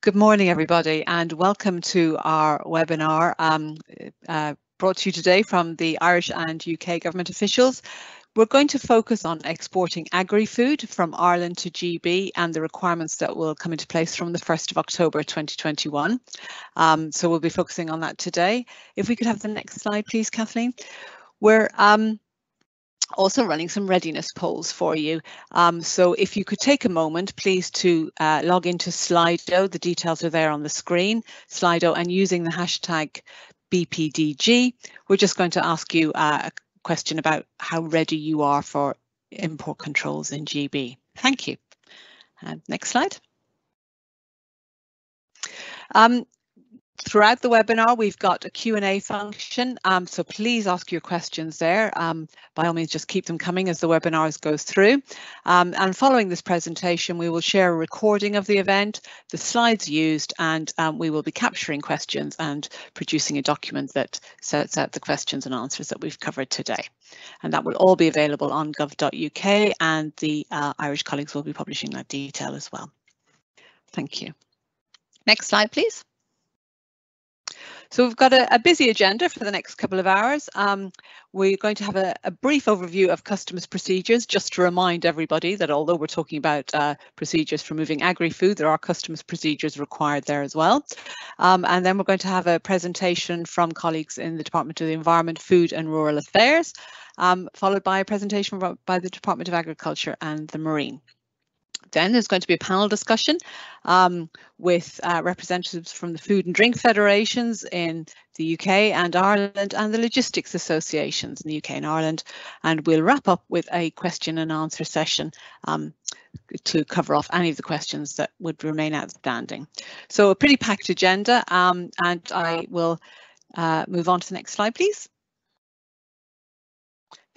Good morning, everybody, and welcome to our webinar um, uh, brought to you today from the Irish and UK government officials. We're going to focus on exporting agri-food from Ireland to GB and the requirements that will come into place from the 1st of October 2021. Um, so we'll be focusing on that today. If we could have the next slide, please, Kathleen. We're um, also running some readiness polls for you. Um, so if you could take a moment, please, to uh, log into Slido. The details are there on the screen, Slido, and using the hashtag BPDG, we're just going to ask you uh, a question about how ready you are for import controls in GB. Thank you. Next slide. Um, Throughout the webinar, we've got a Q&A function, um, so please ask your questions there. Um, by all means, just keep them coming as the webinar goes through. Um, and following this presentation, we will share a recording of the event, the slides used, and um, we will be capturing questions and producing a document that sets out the questions and answers that we've covered today. And that will all be available on gov.uk and the uh, Irish colleagues will be publishing that detail as well. Thank you. Next slide, please. So we've got a, a, busy agenda for the next couple of hours. Um, we're going to have a, a, brief overview of customs procedures, just to remind everybody that although we're talking about uh, procedures for moving agri-food, there are customs procedures required there as well. Um, and then we're going to have a presentation from colleagues in the Department of the Environment, Food and Rural Affairs, um, followed by a presentation by the Department of Agriculture and the Marine. Then there's going to be a panel discussion um, with uh, representatives from the Food and Drink Federations in the UK and Ireland and the Logistics Associations in the UK and Ireland. And we'll wrap up with a question and answer session um, to cover off any of the questions that would remain outstanding. So a pretty packed agenda um, and I will uh, move on to the next slide, please.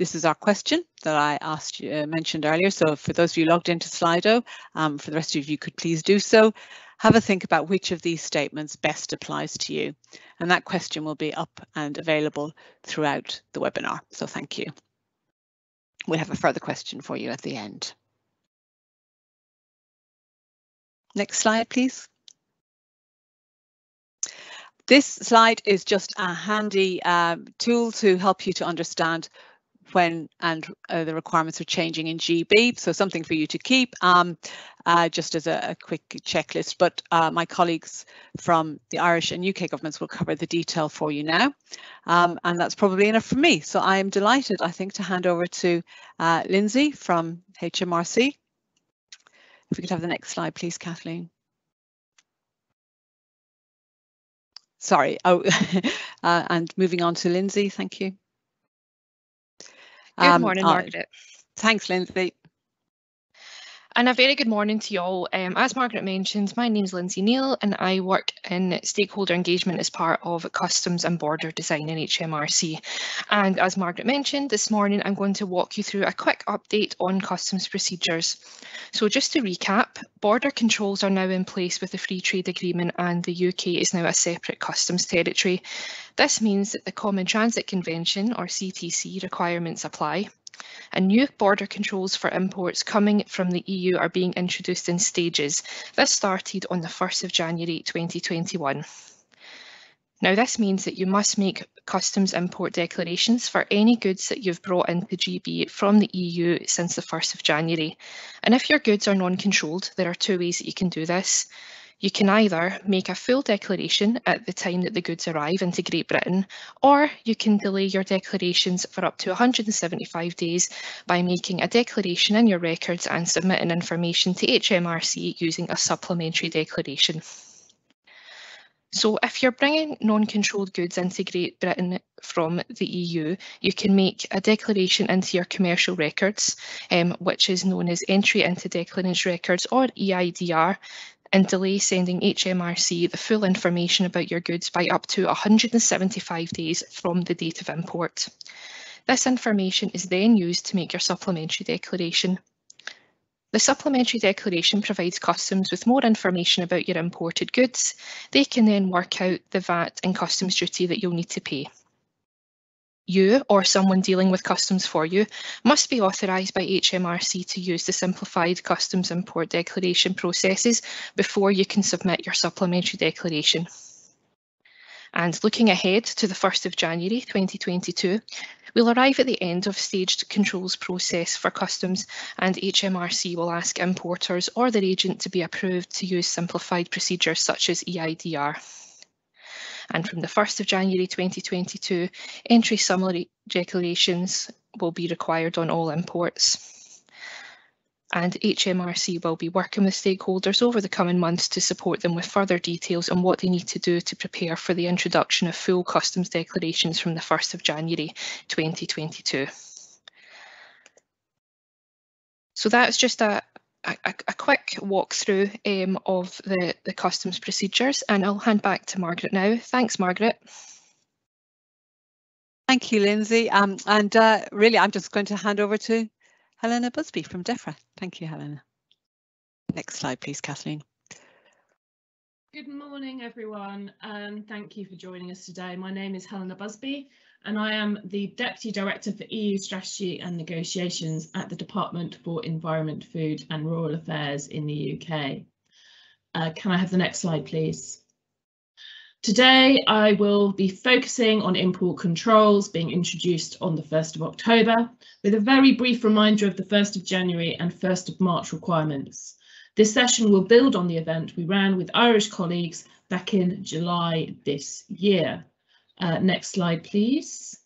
This is our question that I asked you, uh, mentioned earlier. So for those of you logged into Slido, um, for the rest of you could please do so. Have a think about which of these statements best applies to you. And that question will be up and available throughout the webinar. So thank you. We'll have a further question for you at the end. Next slide, please. This slide is just a handy um, tool to help you to understand when and uh, the requirements are changing in GB. So something for you to keep um, uh, just as a, a, quick checklist. But uh, my colleagues from the Irish and UK governments will cover the detail for you now. Um, and that's probably enough for me. So I am delighted, I think, to hand over to uh, Lindsay from HMRC. If we could have the next slide, please, Kathleen. Sorry, oh, uh, and moving on to Lindsay, thank you. Good um, morning, uh, Margaret. Thanks, Lindsay. And a very good morning to you all. Um, as Margaret mentioned, my name is Lindsay Neal and I work in stakeholder engagement as part of Customs and Border Design in HMRC. And as Margaret mentioned, this morning I'm going to walk you through a quick update on customs procedures. So just to recap, border controls are now in place with the Free Trade Agreement and the UK is now a separate customs territory. This means that the Common Transit Convention or CTC requirements apply and new border controls for imports coming from the EU are being introduced in stages. This started on the 1st of January 2021. Now this means that you must make customs import declarations for any goods that you've brought into GB from the EU since the 1st of January. And if your goods are non-controlled, there are two ways that you can do this. You can either make a full declaration at the time that the goods arrive into Great Britain, or you can delay your declarations for up to 175 days by making a declaration in your records and submitting information to HMRC using a supplementary declaration. So if you're bringing non-controlled goods into Great Britain from the EU, you can make a declaration into your commercial records, um, which is known as Entry into Declarants Records or EIDR and delay sending HMRC the full information about your goods by up to 175 days from the date of import. This information is then used to make your supplementary declaration. The supplementary declaration provides customs with more information about your imported goods. They can then work out the VAT and customs duty that you'll need to pay. You or someone dealing with customs for you must be authorised by HMRC to use the simplified customs import declaration processes before you can submit your supplementary declaration. And looking ahead to the 1st of January 2022, we'll arrive at the end of staged controls process for customs and HMRC will ask importers or their agent to be approved to use simplified procedures such as EIDR. And from the 1st of January 2022, entry summary declarations will be required on all imports and HMRC will be working with stakeholders over the coming months to support them with further details on what they need to do to prepare for the introduction of full customs declarations from the 1st of January 2022. So that's just a, a, a quick walkthrough um, of the, the customs procedures and I'll hand back to Margaret now. Thanks, Margaret. Thank you, Lindsay. Um, and uh, really, I'm just going to hand over to Helena Busby from DEFRA. Thank you, Helena. Next slide, please, Kathleen. Good morning, everyone, and thank you for joining us today. My name is Helena Busby, and I am the Deputy Director for EU Strategy and Negotiations at the Department for Environment, Food and Rural Affairs in the UK. Uh, can I have the next slide, please? Today, I will be focusing on import controls being introduced on the 1st of October, with a very brief reminder of the 1st of January and 1st of March requirements. This session will build on the event we ran with Irish colleagues back in July this year. Uh, next slide, please.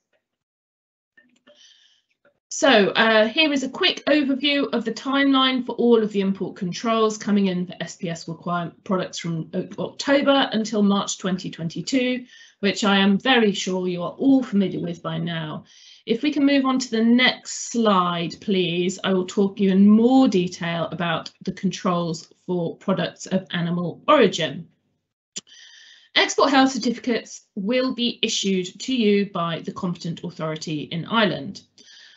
So uh, here is a quick overview of the timeline for all of the import controls coming in for SPS requirement products from October until March 2022, which I am very sure you are all familiar with by now. If we can move on to the next slide, please, I will talk you in more detail about the controls for products of animal origin. Export health certificates will be issued to you by the competent authority in Ireland.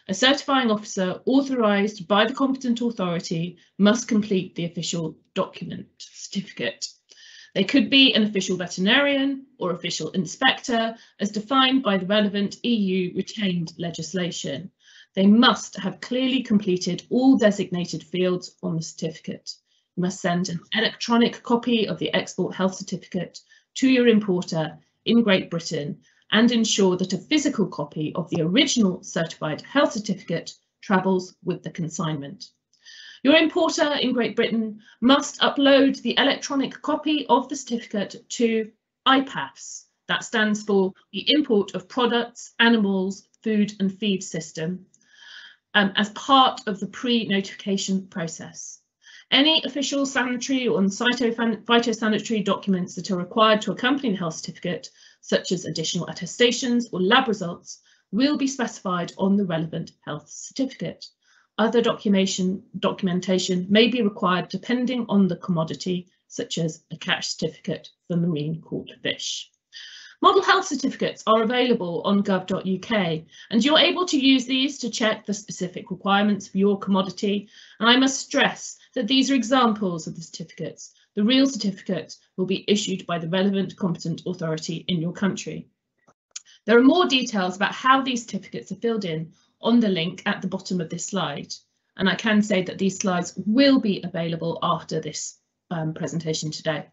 A certifying officer authorised by the competent authority must complete the official document certificate. They could be an official veterinarian or official inspector as defined by the relevant EU retained legislation. They must have clearly completed all designated fields on the certificate. You must send an electronic copy of the export health certificate to your importer in Great Britain and ensure that a physical copy of the original certified health certificate travels with the consignment. Your importer in Great Britain must upload the electronic copy of the certificate to IPAFFS. That stands for the Import of Products, Animals, Food and Feed System um, as part of the pre-notification process. Any official sanitary or phytosanitary documents that are required to accompany the health certificate such as additional attestations or lab results, will be specified on the relevant health certificate. Other documentation, documentation may be required depending on the commodity, such as a catch certificate for marine caught fish. Model health certificates are available on gov.uk and you're able to use these to check the specific requirements for your commodity. And I must stress that these are examples of the certificates the real certificate will be issued by the relevant competent authority in your country. There are more details about how these certificates are filled in on the link at the bottom of this slide. And I can say that these slides will be available after this um, presentation today.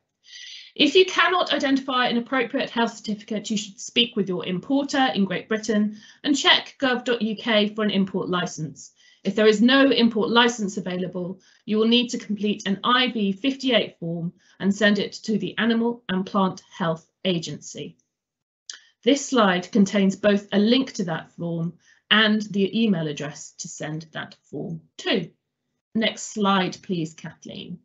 If you cannot identify an appropriate health certificate, you should speak with your importer in Great Britain and check gov.uk for an import licence. If there is no import license available, you will need to complete an IV58 form and send it to the Animal and Plant Health Agency. This slide contains both a link to that form and the email address to send that form to. Next slide, please, Kathleen.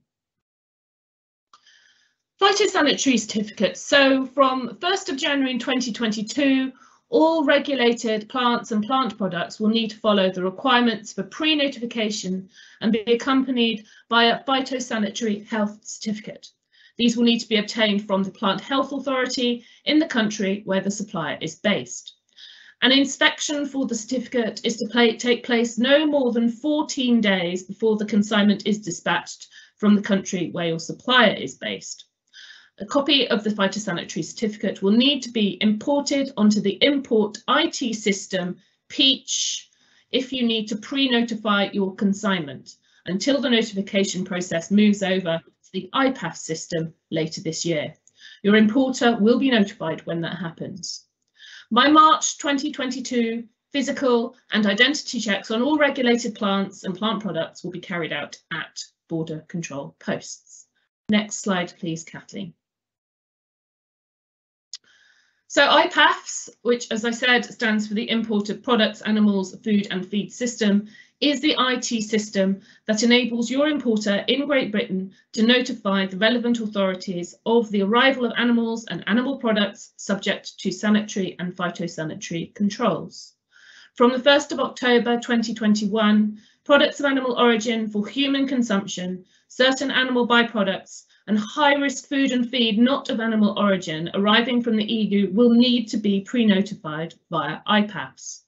Phytosanitary certificates. So from 1st of January 2022, all regulated plants and plant products will need to follow the requirements for pre-notification and be accompanied by a phytosanitary health certificate. These will need to be obtained from the Plant Health Authority in the country where the supplier is based. An inspection for the certificate is to play, take place no more than 14 days before the consignment is dispatched from the country where your supplier is based. A copy of the phytosanitary certificate will need to be imported onto the import IT system Peach if you need to pre-notify your consignment until the notification process moves over to the IPAFFS system later this year. Your importer will be notified when that happens. By March 2022, physical and identity checks on all regulated plants and plant products will be carried out at border control posts. Next slide, please, Kathleen. So IPAFFS, which as I said stands for the Imported Products, Animals, Food and Feed System, is the IT system that enables your importer in Great Britain to notify the relevant authorities of the arrival of animals and animal products subject to sanitary and phytosanitary controls. From the 1st of October 2021, products of animal origin for human consumption, certain animal byproducts and high-risk food and feed not of animal origin arriving from the EU will need to be pre-notified via IPAFFS.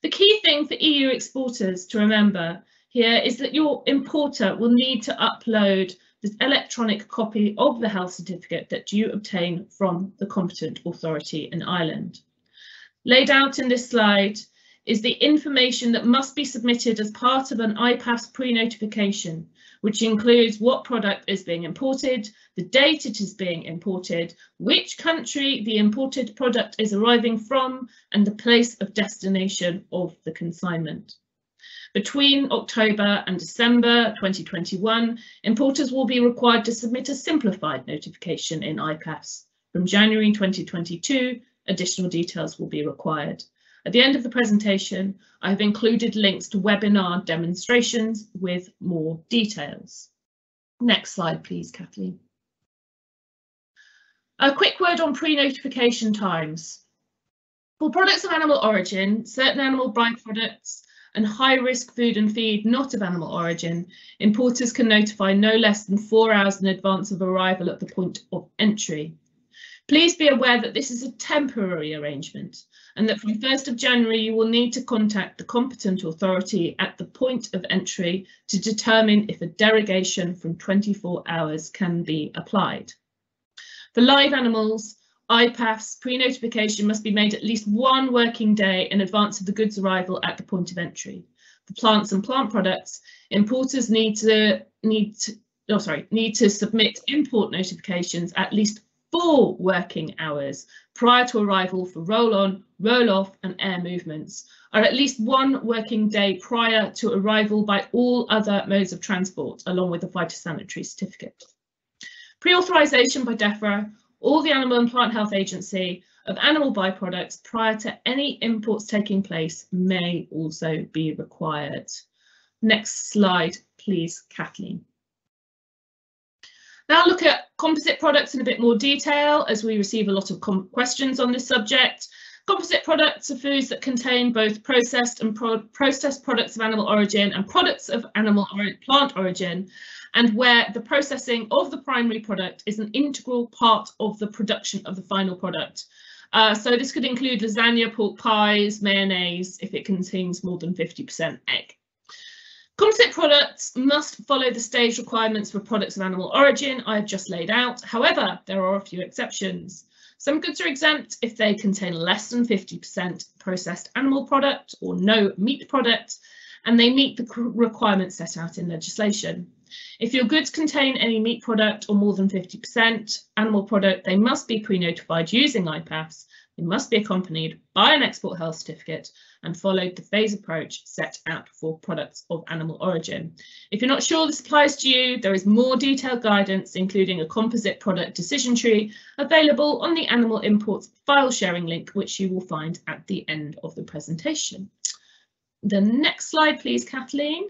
The key thing for EU exporters to remember here is that your importer will need to upload the electronic copy of the health certificate that you obtain from the competent authority in Ireland. Laid out in this slide is the information that must be submitted as part of an IPAFFS pre-notification which includes what product is being imported, the date it is being imported, which country the imported product is arriving from, and the place of destination of the consignment. Between October and December 2021, importers will be required to submit a simplified notification in IPAFFS. From January 2022, additional details will be required. At the end of the presentation, I have included links to webinar demonstrations with more details. Next slide, please, Kathleen. A quick word on pre-notification times. For products of animal origin, certain animal byproducts and high-risk food and feed not of animal origin, importers can notify no less than four hours in advance of arrival at the point of entry. Please be aware that this is a temporary arrangement and that from 1st of January you will need to contact the competent authority at the point of entry to determine if a derogation from 24 hours can be applied. For live animals, IPAFFS pre-notification must be made at least one working day in advance of the goods arrival at the point of entry. For plants and plant products, importers need to need to, oh, sorry, need to submit import notifications at least four working hours prior to arrival for roll-on, roll-off and air movements, or at least one working day prior to arrival by all other modes of transport, along with a phytosanitary certificate. Pre-authorisation by DEFRA or the Animal and Plant Health Agency of animal byproducts prior to any imports taking place may also be required. Next slide, please, Kathleen. Now look at composite products in a bit more detail as we receive a lot of questions on this subject. Composite products are foods that contain both processed and pro processed products of animal origin and products of animal or plant origin, and where the processing of the primary product is an integral part of the production of the final product. Uh, so this could include lasagna, pork pies, mayonnaise, if it contains more than 50% egg. Composite products must follow the stage requirements for products of animal origin I have just laid out. However, there are a few exceptions. Some goods are exempt if they contain less than 50% processed animal product or no meat product, and they meet the requirements set out in legislation. If your goods contain any meat product or more than 50% animal product, they must be pre-notified using IPAFFS They must be accompanied by an export health certificate and followed the phase approach set out for products of animal origin. If you're not sure this applies to you, there is more detailed guidance, including a composite product decision tree, available on the Animal Imports file sharing link, which you will find at the end of the presentation. The next slide, please, Kathleen.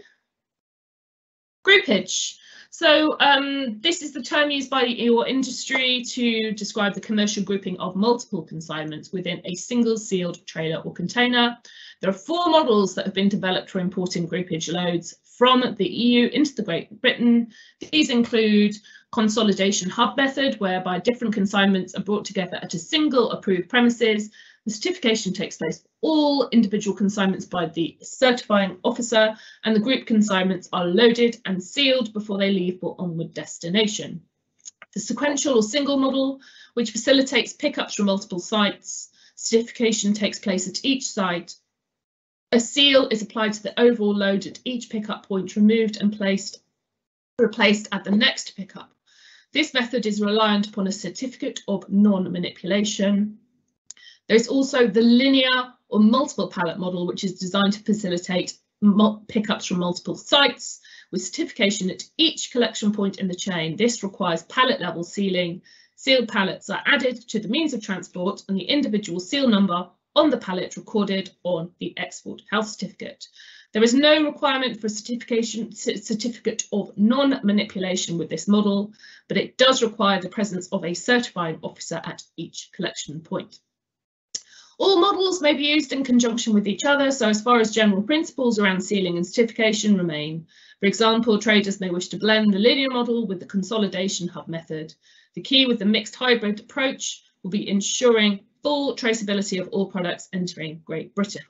Groupage. So um, this is the term used by your industry to describe the commercial grouping of multiple consignments within a single sealed trailer or container. There are four models that have been developed for importing groupage loads from the EU into the Great Britain. These include consolidation hub method, whereby different consignments are brought together at a single approved premises the certification takes place all individual consignments by the certifying officer and the group consignments are loaded and sealed before they leave for onward destination. The sequential or single model, which facilitates pickups from multiple sites. Certification takes place at each site. A seal is applied to the overall load at each pickup point, removed and placed, replaced at the next pickup. This method is reliant upon a certificate of non-manipulation. There is also the linear or multiple pallet model, which is designed to facilitate pickups from multiple sites with certification at each collection point in the chain. This requires pallet level sealing. Sealed pallets are added to the means of transport and the individual seal number on the pallet recorded on the export health certificate. There is no requirement for a certification certificate of non-manipulation with this model, but it does require the presence of a certifying officer at each collection point. All models may be used in conjunction with each other, so as far as general principles around sealing and certification remain. For example, traders may wish to blend the linear model with the consolidation hub method. The key with the mixed hybrid approach will be ensuring full traceability of all products entering Great Britain.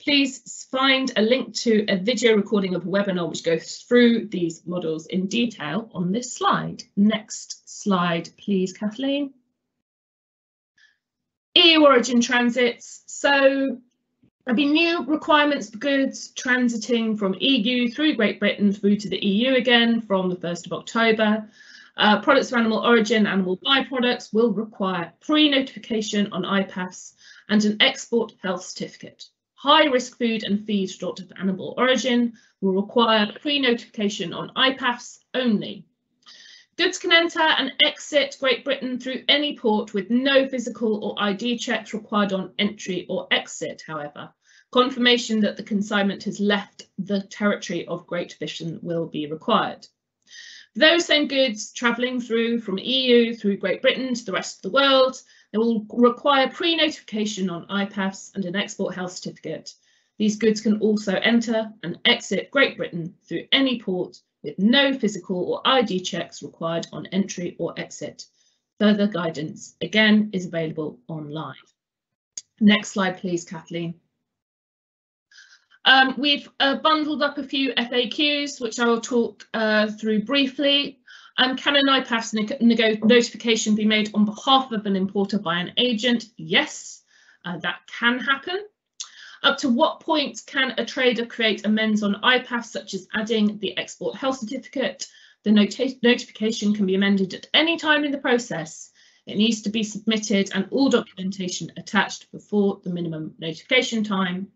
Please find a link to a video recording of a webinar which goes through these models in detail on this slide. Next slide, please, Kathleen. EU origin transits. So there'll be new requirements for goods transiting from EU through Great Britain through to the EU again from the 1st of October. Uh, products of animal origin, animal byproducts will require pre-notification on IPAFFS and an export health certificate. High-risk food and feedstock of animal origin will require pre-notification on IPAFFS only. Goods can enter and exit Great Britain through any port with no physical or ID checks required on entry or exit, however. Confirmation that the consignment has left the territory of Great Britain will be required. those same goods travelling through from EU through Great Britain to the rest of the world, they will require pre-notification on IPAFFS and an export health certificate. These goods can also enter and exit Great Britain through any port with no physical or ID checks required on entry or exit. Further guidance, again, is available online. Next slide, please, Kathleen. Um, we've uh, bundled up a few FAQs, which I will talk uh, through briefly. Um, can an IPAFFS notification be made on behalf of an importer by an agent? Yes, uh, that can happen. Up to what point can a trader create amends on IPAFFS, such as adding the export health certificate? The noti notification can be amended at any time in the process. It needs to be submitted and all documentation attached before the minimum notification time.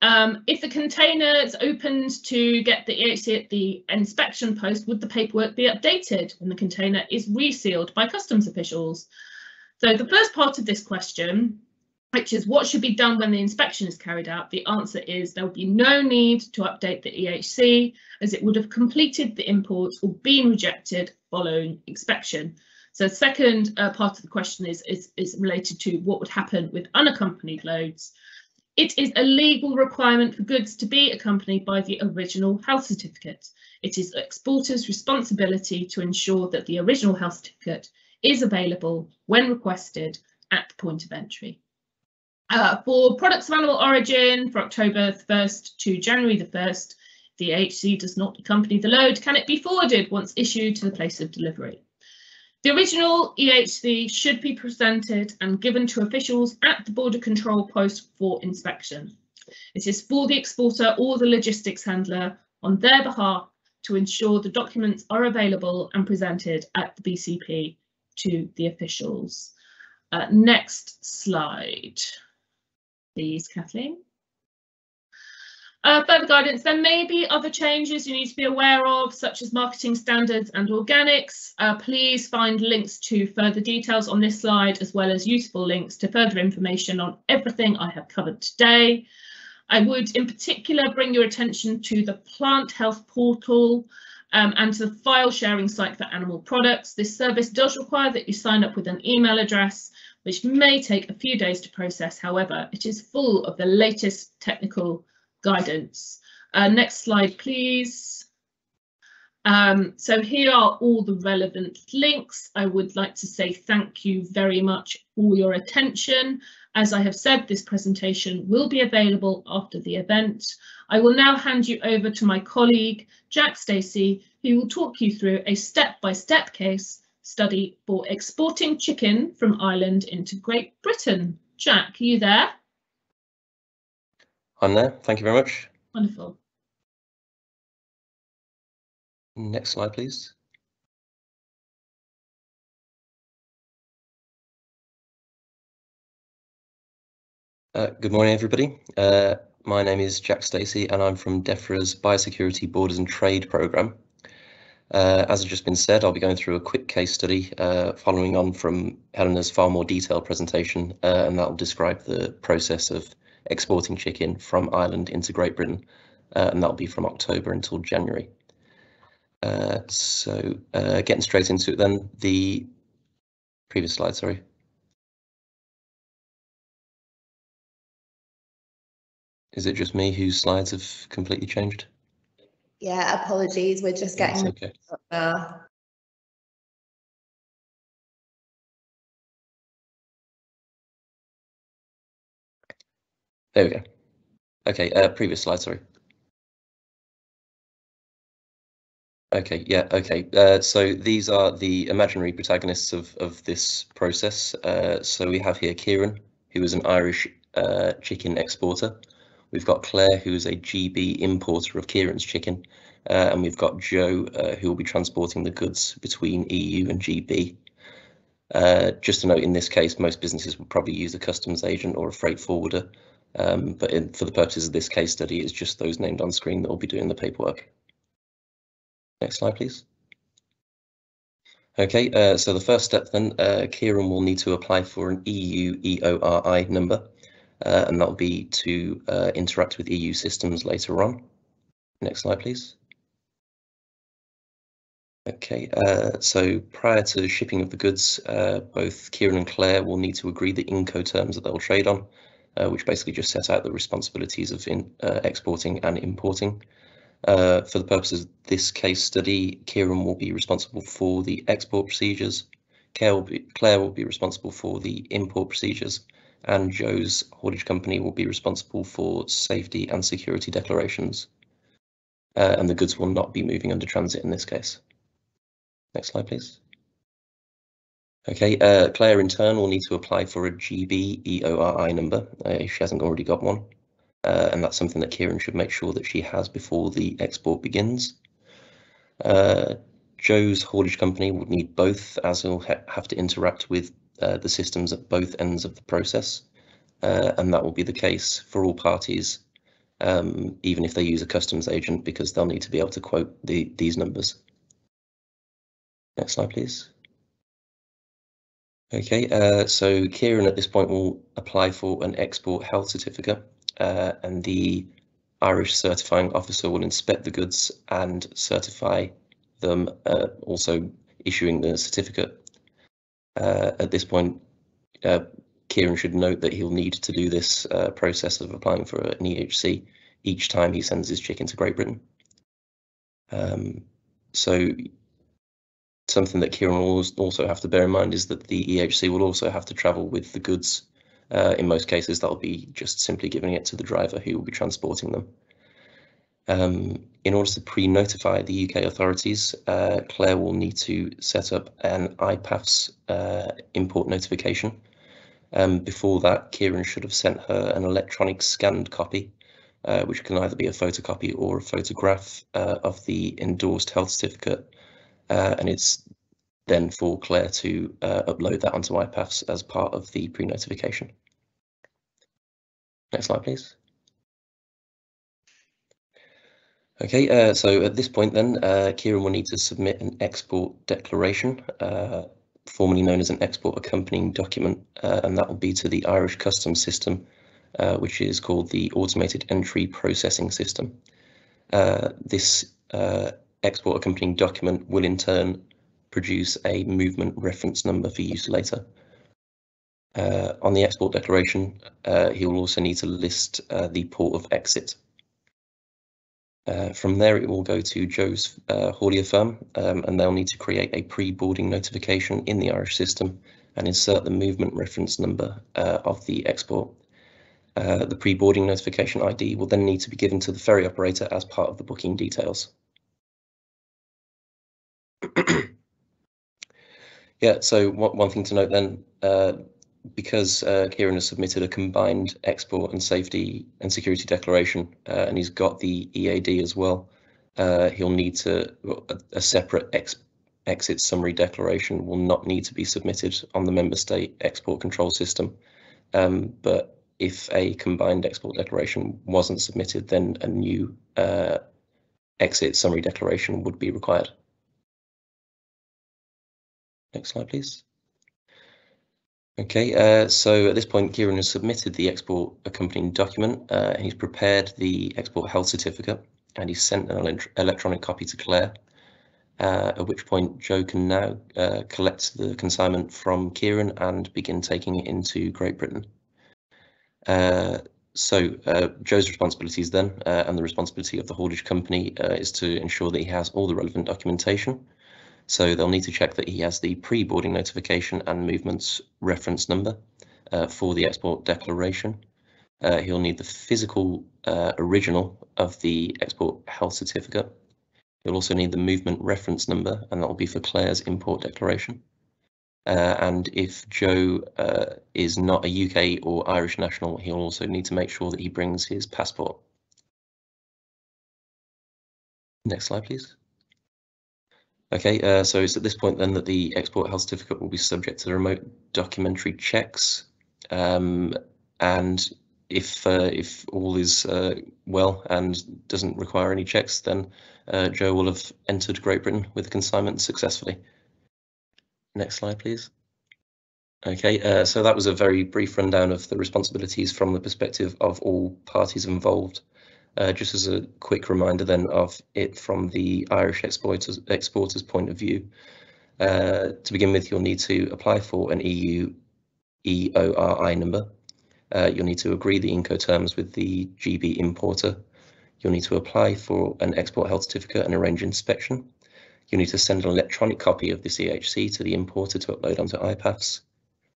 Um, if the container is opened to get the EHC at the inspection post, would the paperwork be updated when the container is resealed by customs officials? So the first part of this question which is what should be done when the inspection is carried out, the answer is there will be no need to update the EHC as it would have completed the imports or been rejected following inspection. So the second uh, part of the question is, is, is related to what would happen with unaccompanied loads. It is a legal requirement for goods to be accompanied by the original health certificate. It is exporter's responsibility to ensure that the original health certificate is available when requested at the point of entry. Uh, for products of animal origin for October 1st to January the 1st, the HC does not accompany the load. Can it be forwarded once issued to the place of delivery? The original EHC should be presented and given to officials at the border control post for inspection. It is for the exporter or the logistics handler on their behalf to ensure the documents are available and presented at the BCP to the officials. Uh, next slide please, Kathleen. Uh, further guidance, there may be other changes you need to be aware of, such as marketing standards and organics. Uh, please find links to further details on this slide, as well as useful links to further information on everything I have covered today. I would in particular bring your attention to the plant health portal um, and to the file sharing site for animal products. This service does require that you sign up with an email address which may take a few days to process. However, it is full of the latest technical guidance. Uh, next slide, please. Um, so here are all the relevant links. I would like to say thank you very much for your attention. As I have said, this presentation will be available after the event. I will now hand you over to my colleague, Jack Stacey, who will talk you through a step-by-step -step case study for exporting chicken from Ireland into Great Britain. Jack, are you there? I'm there. Thank you very much. Wonderful. Next slide, please. Uh, good morning, everybody. Uh, my name is Jack Stacey, and I'm from DEFRA's Biosecurity Borders and Trade programme. Uh, as has just been said, I'll be going through a quick case study uh, following on from Helena's far more detailed presentation, uh, and that will describe the process of exporting chicken from Ireland into Great Britain, uh, and that'll be from October until January. Uh, so uh, getting straight into it then, the previous slide, sorry. Is it just me whose slides have completely changed? Yeah, apologies. We're just getting okay. There we go. Okay, uh, previous slide, sorry. Okay, yeah, okay. Uh, so these are the imaginary protagonists of, of this process. Uh, so we have here Kieran, who is an Irish uh, chicken exporter. We've got Claire, who is a GB importer of Kieran's chicken. Uh, and we've got Joe, uh, who will be transporting the goods between EU and GB. Uh, just to note, in this case, most businesses will probably use a customs agent or a freight forwarder. Um, but in, for the purposes of this case study, it's just those named on screen that will be doing the paperwork. Next slide, please. Okay, uh, so the first step then, uh, Kieran will need to apply for an EU EORI number, uh, and that'll be to uh, interact with EU systems later on. Next slide, please. Okay, uh, so prior to shipping of the goods, uh, both Kieran and Claire will need to agree the Incoterms that they'll trade on, uh, which basically just set out the responsibilities of in, uh, exporting and importing. For the purposes of this case study, Kieran will be responsible for the export procedures, Claire will be, Claire will be responsible for the import procedures, and Joe's haulage company will be responsible for safety and security declarations. Uh, and the goods will not be moving under transit in this case. Next slide, please. Okay, uh, Claire in turn will need to apply for a GB EORI number uh, if she hasn't already got one. Uh, and that's something that Kieran should make sure that she has before the export begins. Uh, Joe's haulage company would need both as he'll ha have to interact with uh, the systems at both ends of the process. Uh, and that will be the case for all parties, um, even if they use a customs agent, because they'll need to be able to quote the, these numbers. Next slide, please. Okay, uh, so Kieran at this point will apply for an export health certificate uh, and the Irish certifying officer will inspect the goods and certify them, uh, also issuing the certificate. Uh, at this point, uh, Kieran should note that he'll need to do this uh, process of applying for an EHC each time he sends his chicken to Great Britain. Um, so something that Kieran will also have to bear in mind is that the EHC will also have to travel with the goods. Uh, in most cases, that'll be just simply giving it to the driver who will be transporting them. Um, in order to pre-notify the UK authorities, uh, Claire will need to set up an IPAFFS uh, import notification. Um, before that, Kieran should have sent her an electronic scanned copy, uh, which can either be a photocopy or a photograph uh, of the endorsed health certificate uh, and it's then for Claire to uh, upload that onto IPAFFS as part of the pre-notification. Next slide, please. Okay, uh, so at this point then, uh, Kieran will need to submit an export declaration, uh, formerly known as an export accompanying document, uh, and that will be to the Irish customs system, which is called the Automated Entry Processing System. this export accompanying document will in turn produce a movement reference number for use later. Uh, on the export declaration, uh, he will also need to list uh, the port of exit. Uh, from there, it will go to Joe's uh, haulier firm, um, and they'll need to create a pre-boarding notification in the Irish system and insert the movement reference number uh, of the export. the pre-boarding notification ID will then need to be given to the ferry operator as part of the booking details. Yeah, so one, one thing to note then, uh, because uh, Kieran has submitted a combined export and safety and security declaration, uh, and he's got the EAD as well, uh, he'll need to, a, separate ex, exit summary declaration will not need to be submitted on the member state export control system. Um, but if a combined export declaration wasn't submitted, then a new uh, exit summary declaration would be required. Next slide, please. Okay, uh, so at this point, Kieran has submitted the export accompanying document uh, he's prepared the export health certificate and he's sent an electronic copy to Claire, uh, at which point Joe can now uh, collect the consignment from Kieran and begin taking it into Great Britain. Uh, so uh, Joe's responsibilities then, and the responsibility of the haulage company is to ensure that he has all the relevant documentation, so they'll need to check that he has the pre-boarding notification and movements reference number uh, for the export declaration. Uh, he'll need the physical uh, original of the export health certificate. He'll also need the movement reference number, and that will be for Claire's import declaration. Uh, and if Joe uh, is not a UK or Irish national, he'll also need to make sure that he brings his passport. Next slide, please. Okay, uh, so it's at this point then that the export health certificate will be subject to the remote documentary checks. Um, and if uh, if all is uh, well and doesn't require any checks, then uh, Joe will have entered Great Britain with the consignment successfully. Next slide, please. Okay, uh, so that was a very brief rundown of the responsibilities from the perspective of all parties involved. Uh, just as a quick reminder then of it from the Irish exporters, exporters point of view. Uh, to begin with, you'll need to apply for an EU EORI number. Uh, you'll need to agree the Incoterms with the GB importer. You'll need to apply for an export health certificate and arrange inspection. You'll need to send an electronic copy of the EHC to the importer to upload onto IPAFFS.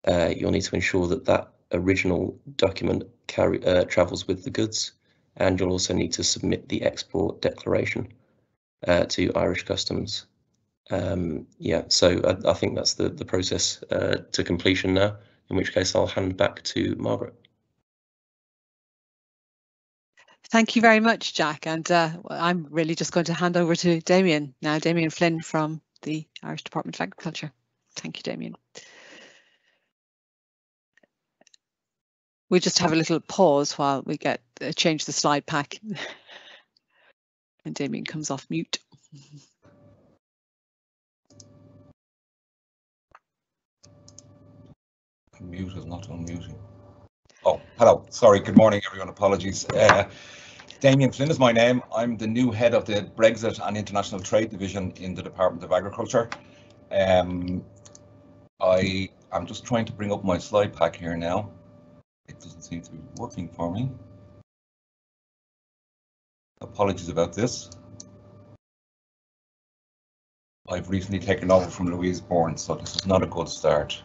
Uh, you'll need to ensure that that original document carry, uh, travels with the goods and you'll also need to submit the export declaration uh, to Irish Customs. Um, yeah, so I, I, think that's the, the process uh, to completion now, in which case I'll hand back to Margaret. Thank you very much, Jack. And uh, I'm really just going to hand over to Damien now, Damien Flynn from the Irish Department of Agriculture. Thank you, Damien. We'll just have a little pause while we get uh, change the slide pack. and Damien comes off mute. Mute is not unmuting. Oh, hello. Sorry. Good morning, everyone. Apologies. Uh, Damien Flynn is my name. I'm the new head of the Brexit and International Trade Division in the Department of Agriculture. Um, I am just trying to bring up my slide pack here now. It doesn't seem to be working for me. Apologies about this. I've recently taken over from Louise Bourne, so this is not a good start.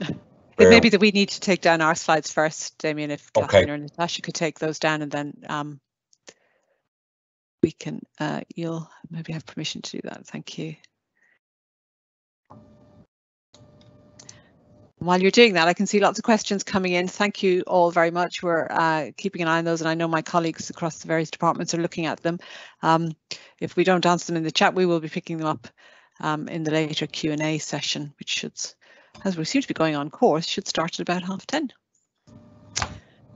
it may be that we need to take down our slides first, Damien, if okay. Catherine or Natasha could take those down and then um, we can, uh, you'll maybe have permission to do that. Thank you. While you're doing that, I can see lots of questions coming in. Thank you all very much. We're uh, keeping an eye on those, and I know my colleagues across the various departments are looking at them. Um, if we don't answer them in the chat, we will be picking them up um, in the later Q&A session, which should, as we seem to be going on course, should start at about half 10.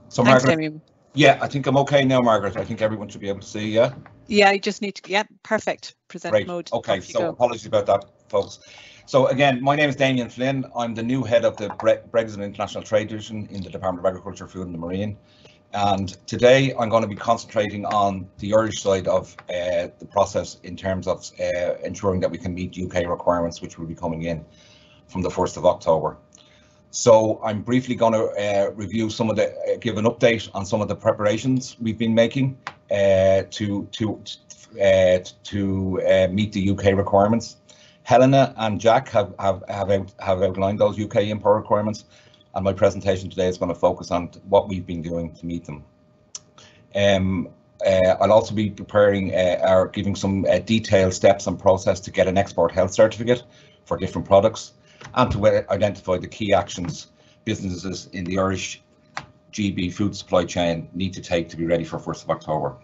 So Thanks, Margaret, Damien. yeah, I think I'm okay now, Margaret. I think everyone should be able to see, yeah? Yeah, you just need to, yeah, perfect. Present Great. mode. Okay, so go. apologies about that, folks. So again, my name is Damien Flynn. I'm the new head of the Brexit and International Trade Division in the Department of Agriculture, Food and the Marine. And today I'm going to be concentrating on the Irish side of uh, the process in terms of uh, ensuring that we can meet UK requirements, which will be coming in from the 1st of October. So I'm briefly going to uh, review some of the, uh, give an update on some of the preparations we've been making uh, to to uh, to meet the UK requirements. Helena and Jack have have have, out, have outlined those UK import requirements, and my presentation today is going to focus on what we've been doing to meet them. Um, uh, I'll also be preparing uh, or giving some uh, detailed steps and process to get an export health certificate for different products. and to identify the key actions businesses in the Irish GB food supply chain need to take to be ready for 1st of October.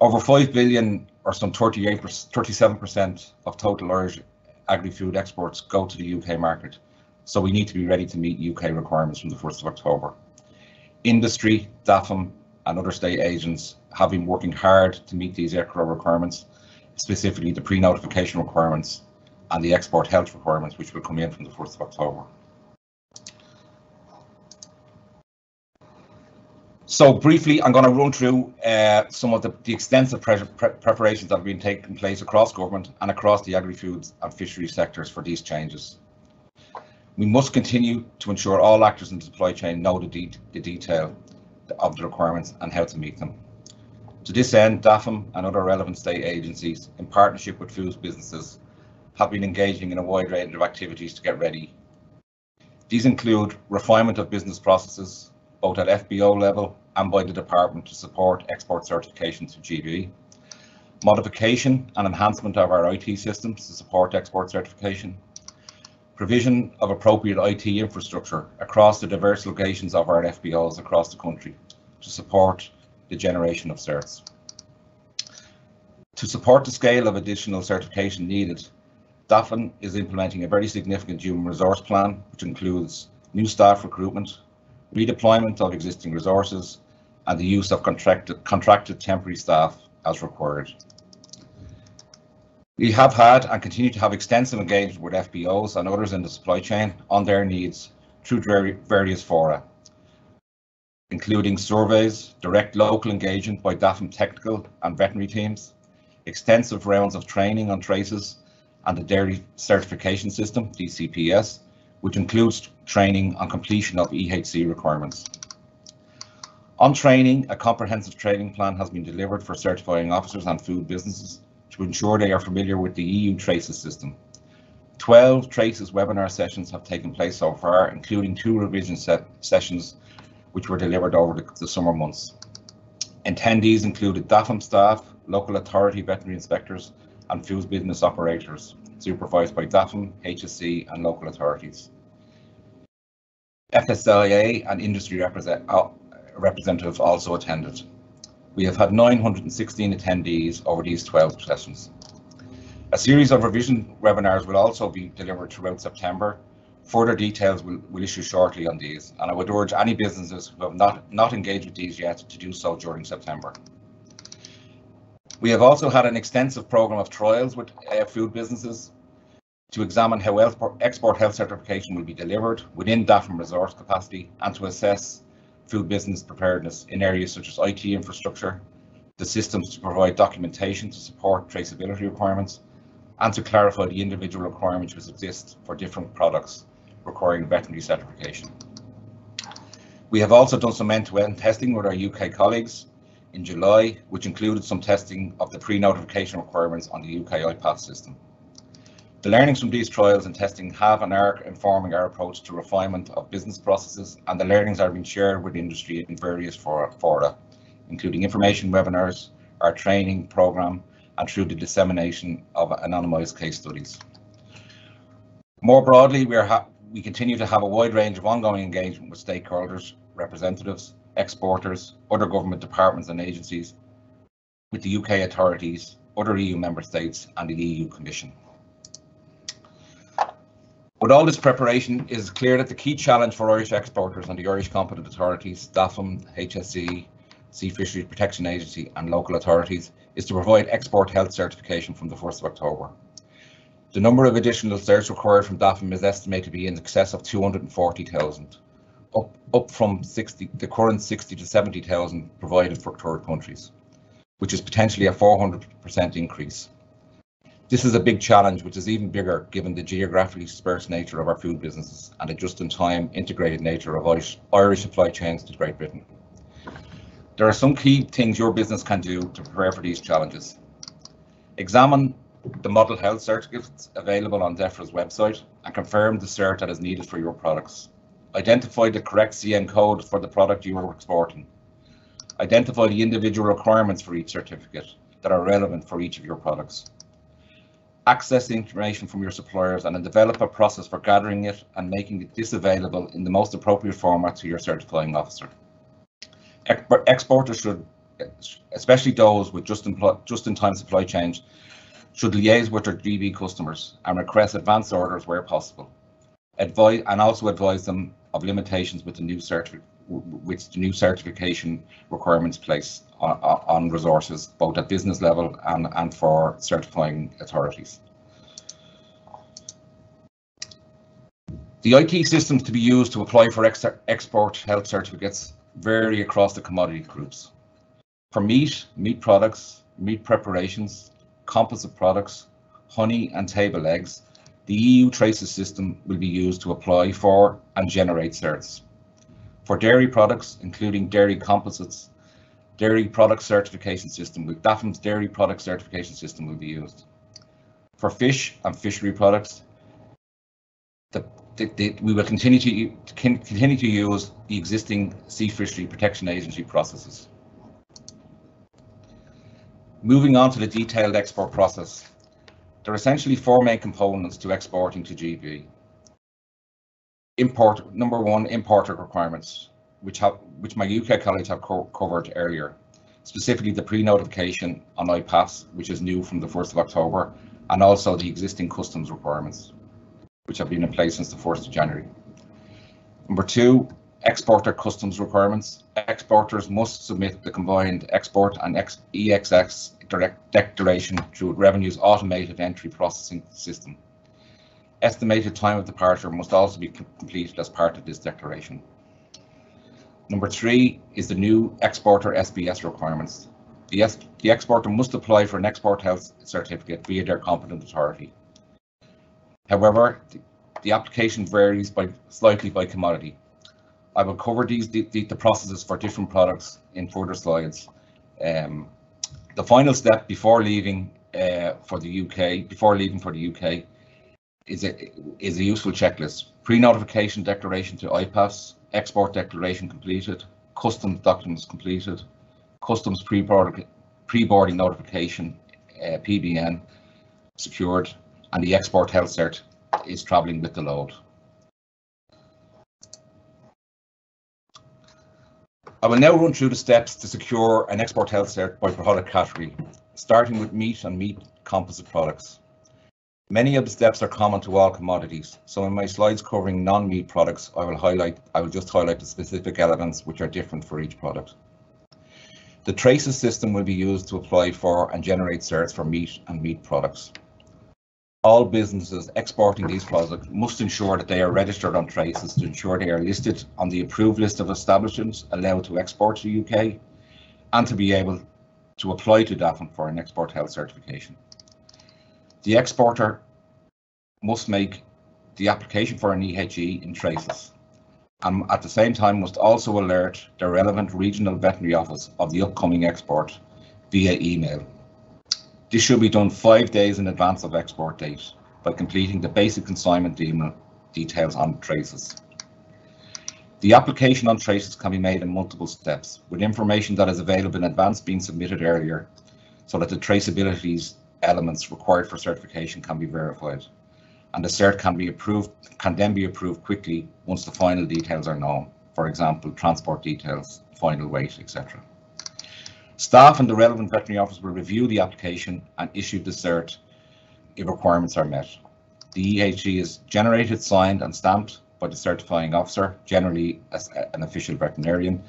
Over 5 billion or some 38 37% of total Irish agri-food exports go to the UK market. So we need to be ready to meet UK requirements from the 1st of October. Industry, DAFM and other state agents have been working hard to meet these ECHRO requirements, specifically the pre-notification requirements and the export health requirements, which will come in from the 1st of October. So briefly, I'm going to run through uh, some of the, the extensive pre pre preparations that have been taking place across government and across the agri-foods and fishery sectors for these changes. We must continue to ensure all actors in the supply chain know the, de the detail of the requirements and how to meet them. To this end, DAFM and other relevant state agencies, in partnership with foods businesses, have been engaging in a wide range of activities to get ready. These include refinement of business processes, both at FBO level and by the department to support export certification to GB, modification and enhancement of our IT systems to support export certification, provision of appropriate IT infrastructure across the diverse locations of our FBOs across the country to support the generation of certs. To support the scale of additional certification needed, DAFM is implementing a very significant human resource plan, which includes new staff recruitment, redeployment of existing resources, and the use of contracted, contracted temporary staff as required. We have had and continue to have extensive engagement with FBOs and others in the supply chain on their needs through various fora, including surveys, direct local engagement by DAFM technical and veterinary teams, extensive rounds of training on traces and the Dairy Certification System, DCPS, which includes training on completion of EHC requirements. On training, a comprehensive training plan has been delivered for certifying officers and food businesses to ensure they are familiar with the EU Traces system. 12 Traces webinar sessions have taken place so far, including two revision sessions which were delivered over the, the summer months. Attendees included DAFM staff, local authority veterinary inspectors and food business operators, supervised by DAFM, HSE and local authorities. FSIA and industry represent, uh, representatives also attended. We have had 916 attendees over these 12 sessions. A series of revision webinars will also be delivered throughout September. Further details will, will issue shortly on these, and I would urge any businesses who have not, not engaged with these yet to do so during September. We have also had an extensive programme of trials with uh, food businesses to examine how export health certification will be delivered within DAFM resource capacity and to assess food business preparedness in areas such as IT infrastructure, the systems to provide documentation to support traceability requirements, and to clarify the individual requirements which exist for different products requiring veterinary certification. We have also done some end-to-end testing with our UK colleagues in July, which included some testing of the pre-notification requirements on the UK IPAFFS system. The learnings from these trials and testing have and are informing our approach to refinement of business processes and the learnings are being shared with industry in various fora, including information webinars, our training programme and through the dissemination of anonymised case studies. More broadly, we, we continue to have a wide range of ongoing engagement with stakeholders, representatives, exporters, other government departments and agencies, with the UK authorities, other EU member states and the EU Commission. With all this preparation, it is clear that the key challenge for Irish exporters and the Irish competent authorities, DAFM, HSE, Sea Fisheries Protection Agency and local authorities is to provide export health certification from the 1st of October. The number of additional certs required from DAFM is estimated to be in excess of 240,000, up, up from 60, the current 60 to 70,000 provided for third countries, which is potentially a 400% increase. This is a big challenge, which is even bigger given the geographically dispersed nature of our food businesses and the just-in-time integrated nature of Irish, Irish supply chains to Great Britain. There are some key things your business can do to prepare for these challenges. Examine the model health certificates available on DEFRA's website and confirm the cert that is needed for your products. Identify the correct CN code for the product you are exporting. Identify the individual requirements for each certificate that are relevant for each of your products access information from your suppliers and then develop a process for gathering it and making it this available in the most appropriate format to your certifying officer. Exporters should, especially those with just-in-time just supply chains, should liaise with their GB customers and request advance orders where possible. Advise and also advise them of limitations with the new certificate which the new certification requirements place on, on, resources, both at business level and, and for certifying authorities. The IT systems to be used to apply for ex export health certificates vary across the commodity groups. For meat, meat products, meat preparations, composite products, honey and table eggs, the EU traces system will be used to apply for and generate certs. For dairy products, including dairy composites, dairy product certification system DAFM's dairy product certification system will be used. For fish and fishery products, the, the, the, we will continue to continue to use the existing Sea Fishery Protection Agency processes. Moving on to the detailed export process. There are essentially four main components to exporting to GB import number one importer requirements which have which my UK colleagues have co covered earlier specifically the pre-notification on IPAFFS which is new from the 1st of October and also the existing customs requirements which have been in place since the 1st of January. Number two, exporter customs requirements. Exporters must submit the combined export and EXX direct declaration through Revenue's automated entry processing system estimated time of departure must also be completed as part of this declaration. Number three is the new exporter SPS requirements. The, the exporter must apply for an export health certificate via their competent authority. However, the, the application varies by slightly by commodity. I will cover these the, the, the processes for different products in further slides. Um, the final step before leaving uh, for the UK, before leaving for the UK, is a, is a useful checklist. Pre-notification declaration to IPAFFS, export declaration completed, customs documents completed, customs pre-boarding pre notification, uh, PBN, secured, and the export health cert is travelling with the load. I will now run through the steps to secure an export health cert by product category, starting with meat and meat composite products. Many of the steps are common to all commodities, so in my slides covering non-meat products, I will highlight I will just highlight the specific elements which are different for each product. The traces system will be used to apply for and generate certs for meat and meat products. All businesses exporting these products must ensure that they are registered on traces to ensure they are listed on the approved list of establishments allowed to export to the UK and to be able to apply to DAFM for an export health certification. The exporter must make the application for an EHC in traces and at the same time must also alert the relevant regional veterinary office of the upcoming export via email. This should be done five days in advance of export date by completing the basic consignment details on traces. The application on traces can be made in multiple steps, with information that is available in advance being submitted earlier so that the traceabilities elements required for certification can be verified. And the cert can be approved can then be approved quickly once the final details are known. For example transport details final weight etc staff and the relevant veterinary office will review the application and issue the cert if requirements are met. The EHC is generated signed and stamped by the certifying officer generally as an official veterinarian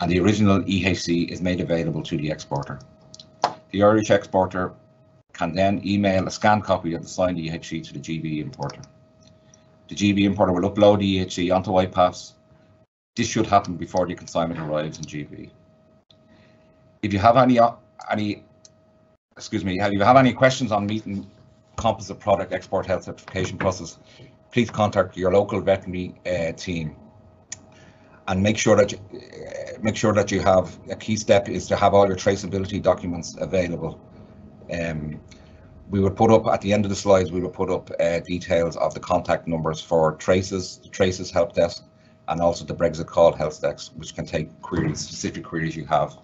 and the original EHC is made available to the exporter. The Irish exporter can then email a scanned copy of the signed EHC to the GB importer. The GB importer will upload the EHC onto IPAFFS. This should happen before the consignment arrives in GB. If you have any uh, any excuse me, if you have any questions on meeting composite product export health certification process, please contact your local veterinary uh, team and make sure that you, uh, make sure that you have a key step is to have all your traceability documents available um, we would put up at the end of the slides, we will put up uh, details of the contact numbers for Traces, the Traces help desk, and also the Brexit call help desk, which can take queries, specific queries you have.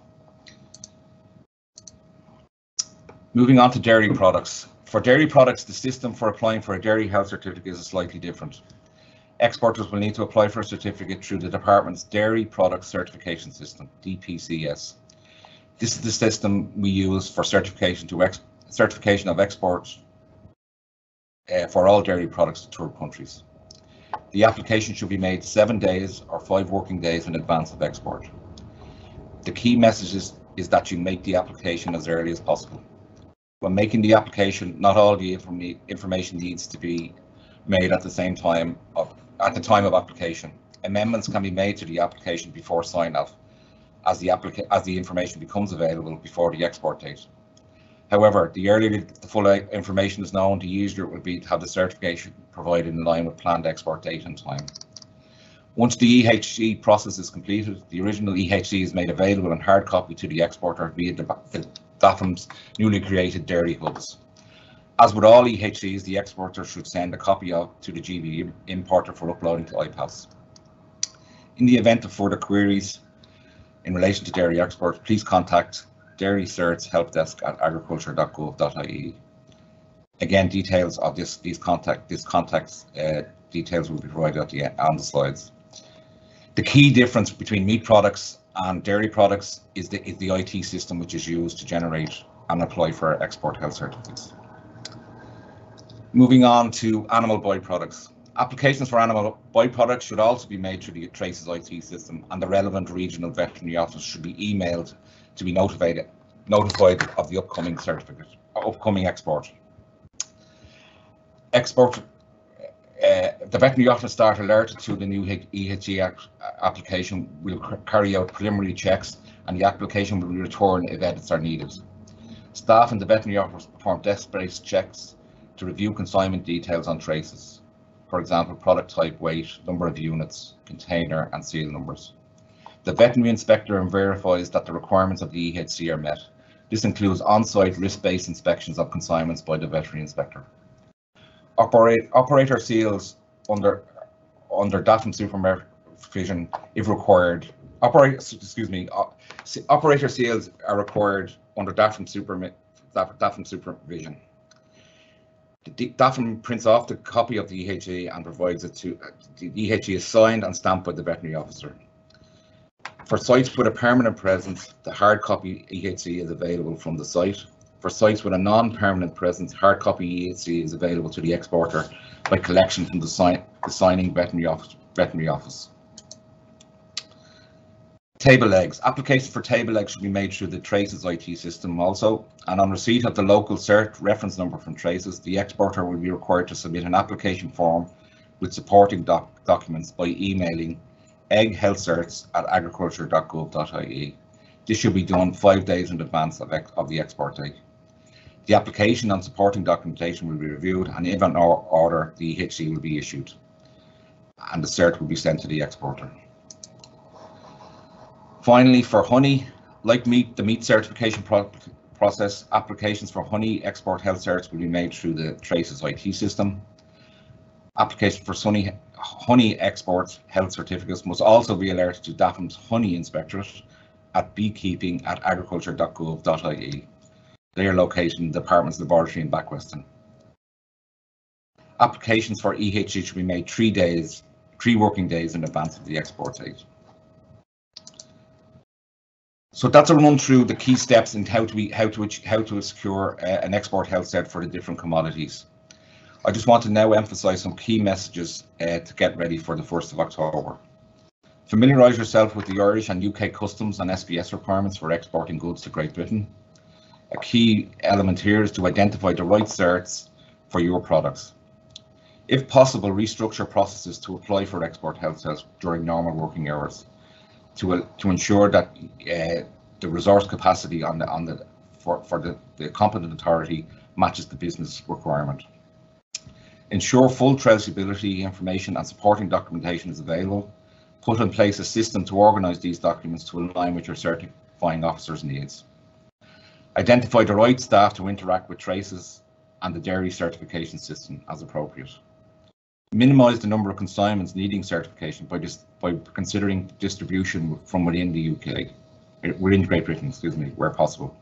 Moving on to dairy products. For dairy products, the system for applying for a dairy health certificate is slightly different. Exporters will need to apply for a certificate through the department's Dairy Product Certification System, DPCS. This is the system we use for certification to ex certification of exports uh, for all dairy products to third countries. The application should be made seven days or five working days in advance of export. The key message is, is that you make the application as early as possible. When making the application, not all the inform information needs to be made at the same time of, at the time of application. Amendments can be made to the application before sign off as the as the information becomes available before the export date. However, the earlier the full uh, information is known, the easier it will be to have the certification provided in line with planned export date and time. Once the EHC process is completed, the original EHC is made available in hard copy to the exporter via the, the DAFM's newly created dairy hubs. As with all EHCs, the exporter should send a copy of to the GB importer for uploading to IPAFFS. In the event of further queries in relation to dairy exports, please contact Dairy Certs Help Desk at agriculture.gov.ie. Again, details of this these contact this contacts uh, details will be provided at the on the slides. The key difference between meat products and dairy products is the is the IT system which is used to generate and apply for export health certificates. Moving on to animal byproducts. Applications for animal byproducts should also be made through the Traces IT system and the relevant regional veterinary office should be emailed to be notified notified of the upcoming certificate, upcoming export. Export, uh, the veterinary office start alerted to the new EHC application will carry out preliminary checks and the application will be returned if edits are needed. Staff in the veterinary office perform desk-based checks to review consignment details on traces. For example, product type, weight, number of units, container and seal numbers. The veterinary inspector verifies that the requirements of the EHC are met. This includes on-site risk-based inspections of consignments by the veterinary inspector. Operate, operator seals under under DAFM supervision if required. Operate, excuse me, operator seals are required under DAFM, super, DAFM supervision. The prints off the copy of the EHC and provides it to, uh, the EHC is signed and stamped by the veterinary officer. For sites with a permanent presence, the hard copy EHC is available from the site. For sites with a non-permanent presence, hard copy EHC is available to the exporter by collection from the, the signing veterinary office, veterinary office. Table eggs. Applications for table eggs should be made through the Traces IT system also, and on receipt of the local cert reference number from Traces, the exporter will be required to submit an application form with supporting doc documents by emailing egg health certs at agriculture.gov.ie. This should be done five days in advance of, of the export date. The application and supporting documentation will be reviewed and if an order, the EHC will be issued and the cert will be sent to the exporter. Finally, for honey, like meat, the meat certification pro process, applications for honey export health certs will be made through the Traces IT system. Application for honey, honey export health certificates must also be alerted to DAFM's honey inspectorate at beekeeping at agriculture.gov.ie. They are located in the Department's laboratory in Backweston. Applications for EHC should be made three days, three working days in advance of the export date. So that's a run through the key steps and how to be, how to how to secure uh, an export health cert for the different commodities. I just want to now emphasise some key messages uh, to get ready for the 1st of October. Familiarise yourself with the Irish and UK customs and SPS requirements for exporting goods to Great Britain. A key element here is to identify the right certs for your products. If possible, restructure processes to apply for export health certs during normal working hours to, uh, to ensure that uh, the resource capacity on the, on the, for, for the, the competent authority matches the business requirement. Ensure full traceability information and supporting documentation is available. Put in place a system to organise these documents to align with your certifying officer's needs. Identify the right staff to interact with traces and the dairy certification system as appropriate. Minimise the number of consignments needing certification by, just by considering distribution from within the UK, eh, within Great Britain, excuse me, where possible.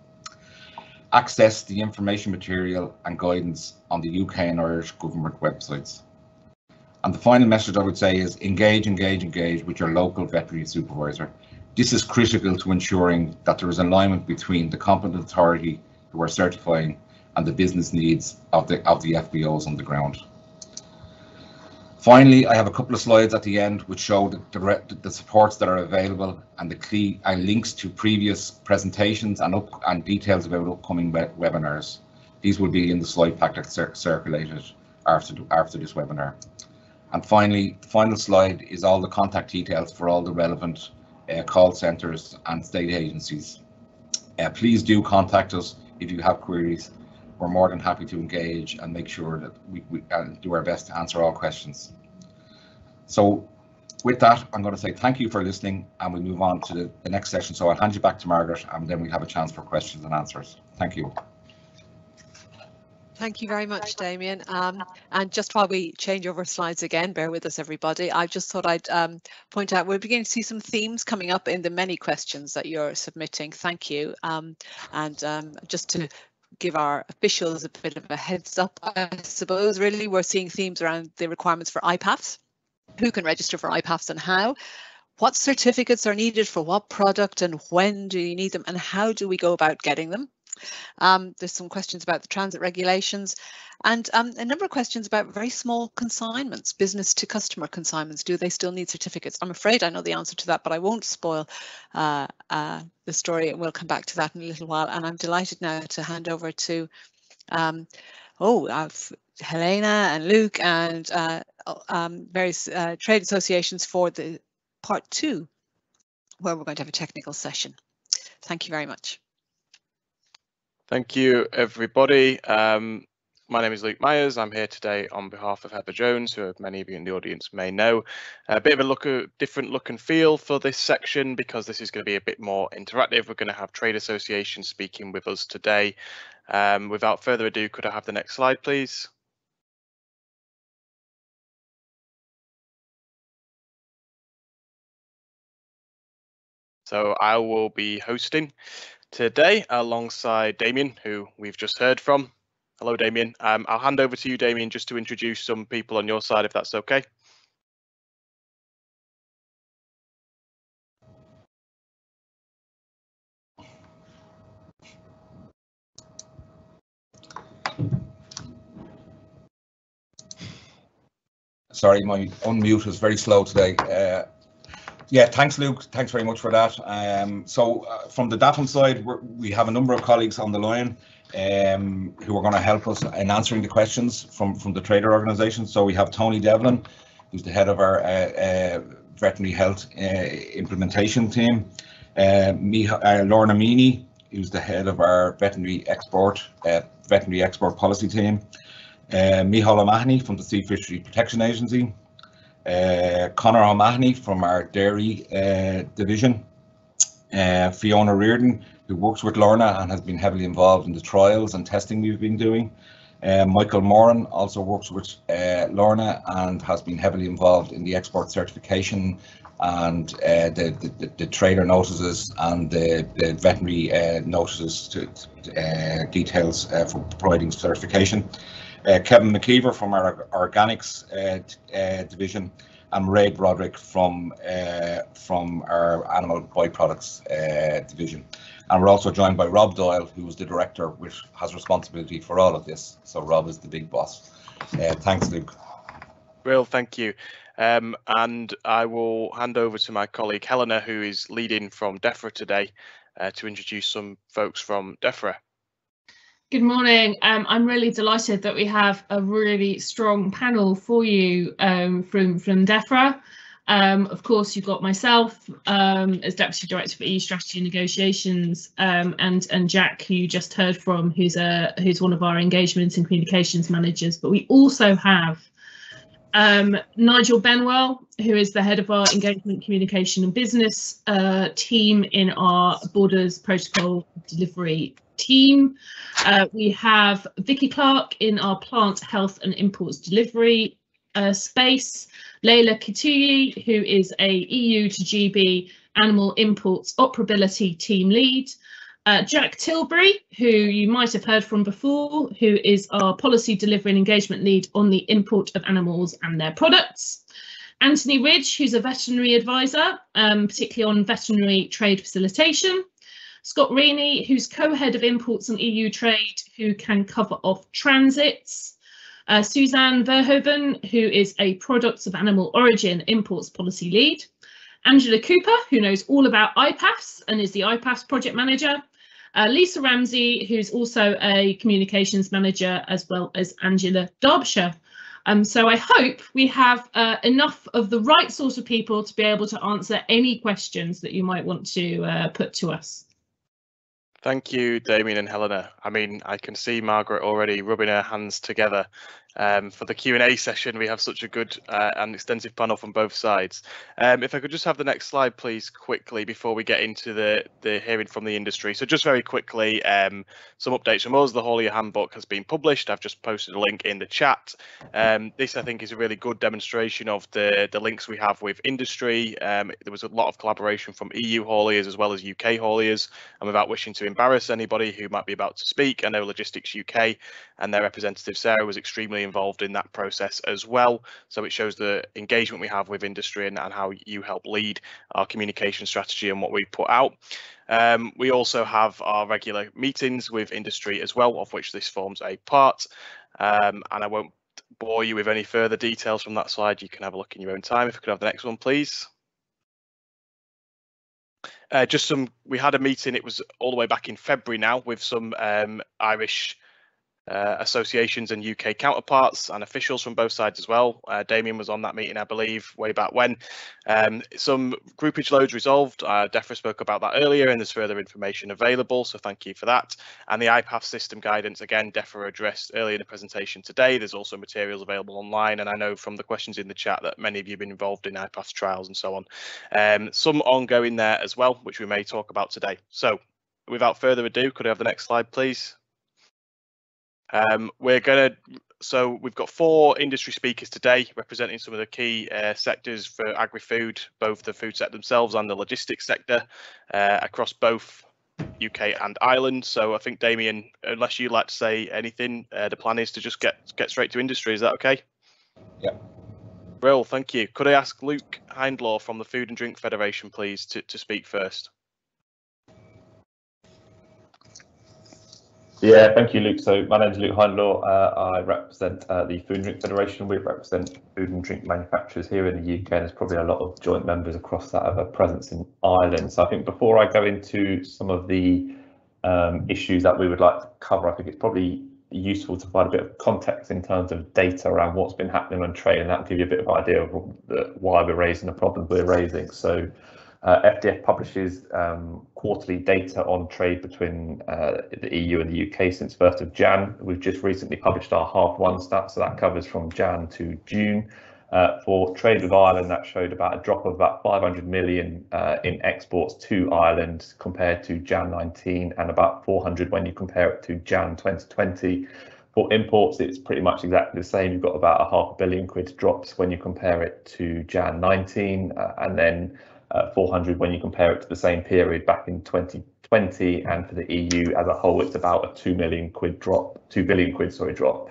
access the information material and guidance on the UK and Irish government websites. And the final message I would say is engage, engage, engage with your local veterinary supervisor. This is critical to ensuring that there is alignment between the competent authority who are certifying and the business needs of the of the FBOs on the ground. Finally, I have a couple of slides at the end which show the, the, the supports that are available and the key and links to previous presentations and, up, and details about upcoming web webinars. These will be in the slide pack that cir circulated after, after this webinar. And finally, the final slide is all the contact details for all the relevant uh, call centres and state agencies. Uh, please do contact us if you have queries we're more than happy to engage and make sure that we, we do our best to answer all questions. So with that, I'm going to say thank you for listening and we move on to the, the next session. So I'll hand you back to Margaret and then we'll have a chance for questions and answers. Thank you. Thank you very much, Damien. Um, and just while we change over slides again, bear with us, everybody. I just thought I'd um, point out we're beginning to see some themes coming up in the many questions that you're submitting. Thank you. Um, and um, just to give our officials a bit of a heads up, I suppose, really, we're seeing themes around the requirements for IPAFFS, who can register for IPAFFS and how, what certificates are needed for what product and when do you need them? And how do we go about getting them. Um, there's some questions about the transit regulations and um, a number of questions about very small consignments, business to customer consignments. Do they still need certificates? I'm afraid I know the answer to that, but I won't spoil uh, uh, the story and we'll come back to that in a little while. And I'm delighted now to hand over to, um, oh, uh, Helena and Luke and uh, um, various uh, trade associations for the part two, where we're going to have a technical session. Thank you very much. Thank you, everybody. Um, my name is Luke Myers. I'm here today on behalf of Heather Jones, who many of you in the audience may know. A bit of a look, a different look and feel for this section because this is going to be a bit more interactive. We're going to have trade associations speaking with us today. Um, without further ado, could I have the next slide, please? So I will be hosting today alongside Damien, who we've just heard from. Hello, Damien. Um, I'll hand over to you, Damien, just to introduce some people on your side, if that's okay. Sorry, my unmute was very slow today. Uh, yeah, thanks, Luke. Thanks very much for that. Um, so uh, from the DAFM side, we have a number of colleagues on the line um, who are going to help us in answering the questions from, from the trader organisation. So we have Tony Devlin, who's the head of our uh, uh, veterinary health uh, implementation team. Uh, uh, Lorna Meany, who's the head of our veterinary export veterinary export policy team. Uh, Mihal O'Mahony from the Sea Fishery Protection Agency uh, Conor O'Mahony from our dairy uh, division, uh, Fiona Reardon, who works with Lorna and has been heavily involved in the trials and testing we've been doing. Uh, Michael Moran also works with uh, Lorna and has been heavily involved in the export certification and uh, the, the, the, notices and the, the veterinary notices to, uh, details for providing certification Kevin McKeever from our organics uh, uh, division, and Ray Broderick from uh, from our animal byproducts uh, division. And we're also joined by Rob Doyle, who is the director, which has responsibility for all of this. So Rob is the big boss. Uh, thanks, Luke. Well, thank you. Um, and I will hand over to my colleague Helena, who is leading from DEFRA today, to introduce some folks from DEFRA. Good morning. Um, I'm really delighted that we have a really strong panel for you um, from, from DEFRA. Um, of course, you've got myself um, as Deputy Director for EU Strategy Negotiations um, and, and Jack, who you just heard from, who's, a, who's one of our engagement and communications managers. But we also have um, Nigel Benwell, who is the head of our engagement, communication and business uh, team in our Borders Protocol Delivery team. Uh, we have Vicky Clark in our plant health and imports delivery uh, space. Leila Kituyi, who is a EU to GB animal imports operability team lead. Uh, Jack Tilbury, who you might have heard from before, who is our policy delivery and engagement lead on the import of animals and their products. Anthony Ridge, who's a veterinary advisor, um, particularly on veterinary trade facilitation. Scott Rainey, who's co-head of imports and EU trade, who can cover off transits. Uh, Suzanne Verhoeven, who is a products of animal origin imports policy lead. Angela Cooper, who knows all about IPAFFS and is the IPAFFS project manager. Uh, Lisa Ramsey, who's also a communications manager, as well as Angela Derbyshire. Um, so I hope we have uh, enough of the right sort of people to be able to answer any questions that you might want to uh, put to us. Thank you, Damien and Helena. I mean, I can see Margaret already rubbing her hands together um, for the Q&A session. We have such a good uh, and extensive panel from both sides. Um, if I could just have the next slide, please, quickly before we get into the, the hearing from the industry. So just very quickly, um, some updates from us. The Haulier Handbook has been published. I've just posted a link in the chat. Um, this, I think, is a really good demonstration of the, the links we have with industry. Um, there was a lot of collaboration from EU hauliers as well as UK hauliers. And without wishing to embarrass anybody who might be about to speak, I know Logistics UK and their representative Sarah was extremely involved in that process as well. So it shows the engagement we have with industry and, and how you help lead our communication strategy and what we put out. Um, we also have our regular meetings with industry as well, of which this forms a part. Um, and I won't bore you with any further details from that slide. You can have a look in your own time. If we could have the next one, please. Uh, just some, we had a meeting, it was all the way back in February now with some um, Irish uh, associations and UK counterparts and officials from both sides as well. Uh, Damien was on that meeting, I believe, way back when. Um, some groupage loads resolved. Uh, DEFRA spoke about that earlier, and there's further information available, so thank you for that. And the IPAFFS system guidance, again, DEFRA addressed earlier in the presentation today. There's also materials available online, and I know from the questions in the chat that many of you have been involved in IPAFFS trials and so on. Um, some ongoing there as well, which we may talk about today. So without further ado, could I have the next slide, please? Um, we're going to, so we've got four industry speakers today representing some of the key uh, sectors for agri-food, both the food sector themselves and the logistics sector uh, across both UK and Ireland. So I think Damien, unless you'd like to say anything, uh, the plan is to just get get straight to industry. Is that okay? Yeah. Brill, thank you. Could I ask Luke Hindlaw from the Food and Drink Federation, please, to, to speak first? Yeah, thank you, Luke. So my name is Luke Hindlaw. Uh, I represent uh, the Food and Drink Federation. We represent food and drink manufacturers here in the UK. And there's probably a lot of joint members across that of a presence in Ireland. So I think before I go into some of the um, issues that we would like to cover, I think it's probably useful to provide a bit of context in terms of data around what's been happening on trade, and that'll give you a bit of idea of the, why we're raising the problems we're raising. So uh, FDF publishes um, quarterly data on trade between uh, the EU and the UK since 1st of Jan. We've just recently published our half one stats, so that covers from Jan to June. Uh, for trade with Ireland, that showed about a drop of about 500 million uh, in exports to Ireland compared to Jan 19 and about 400 when you compare it to Jan 2020. For imports, it's pretty much exactly the same. You've got about a half a billion quid drops when you compare it to Jan 19 uh, and then 400 when you compare it to the same period back in 2020 and for the EU as a whole it's about a 2 million quid drop 2 billion quid sorry drop.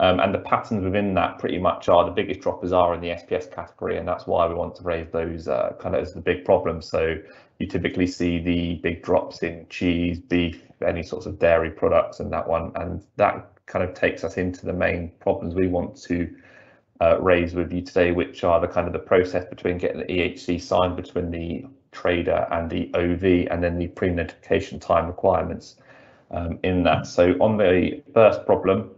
Um, and the patterns within that pretty much are the biggest droppers are in the SPS category and that's why we want to raise those uh, kind of as the big problem. So you typically see the big drops in cheese beef any sorts of dairy products and that one and that kind of takes us into the main problems we want to uh, raise with you today, which are the kind of the process between getting the EHC signed between the trader and the OV, and then the pre-notification time requirements um, in that. So on the first problem,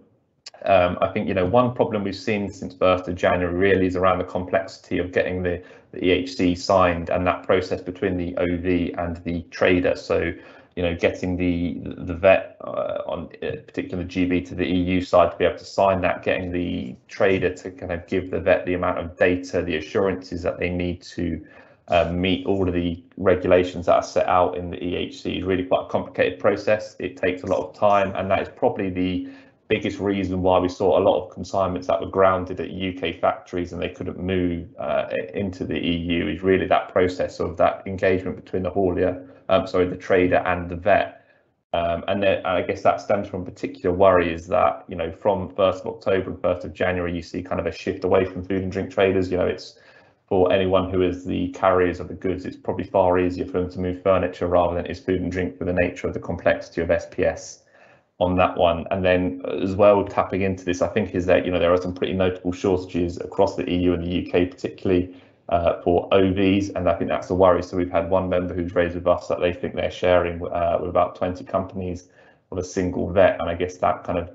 um, I think you know one problem we've seen since 1st of January really is around the complexity of getting the, the EHC signed and that process between the OV and the trader. So you know, getting the the vet uh, on uh, particular GB to the EU side to be able to sign that, getting the trader to kind of give the vet the amount of data, the assurances that they need to uh, meet all of the regulations that are set out in the EHC is really quite a complicated process. It takes a lot of time, and that is probably the biggest reason why we saw a lot of consignments that were grounded at UK factories and they couldn't move uh, into the EU is really that process of that engagement between the haulier um, sorry, the trader and the vet Um, and then I guess that stems from particular worry is that, you know, from 1st of October and 1st of January, you see kind of a shift away from food and drink traders. You know, it's for anyone who is the carriers of the goods, it's probably far easier for them to move furniture rather than it is food and drink for the nature of the complexity of SPS on that one. And then as well, tapping into this, I think is that, you know, there are some pretty notable shortages across the EU and the UK, particularly uh, for OVs, and I think that's a worry. So we've had one member who's raised with us that they think they're sharing uh, with about 20 companies of a single vet, and I guess that kind of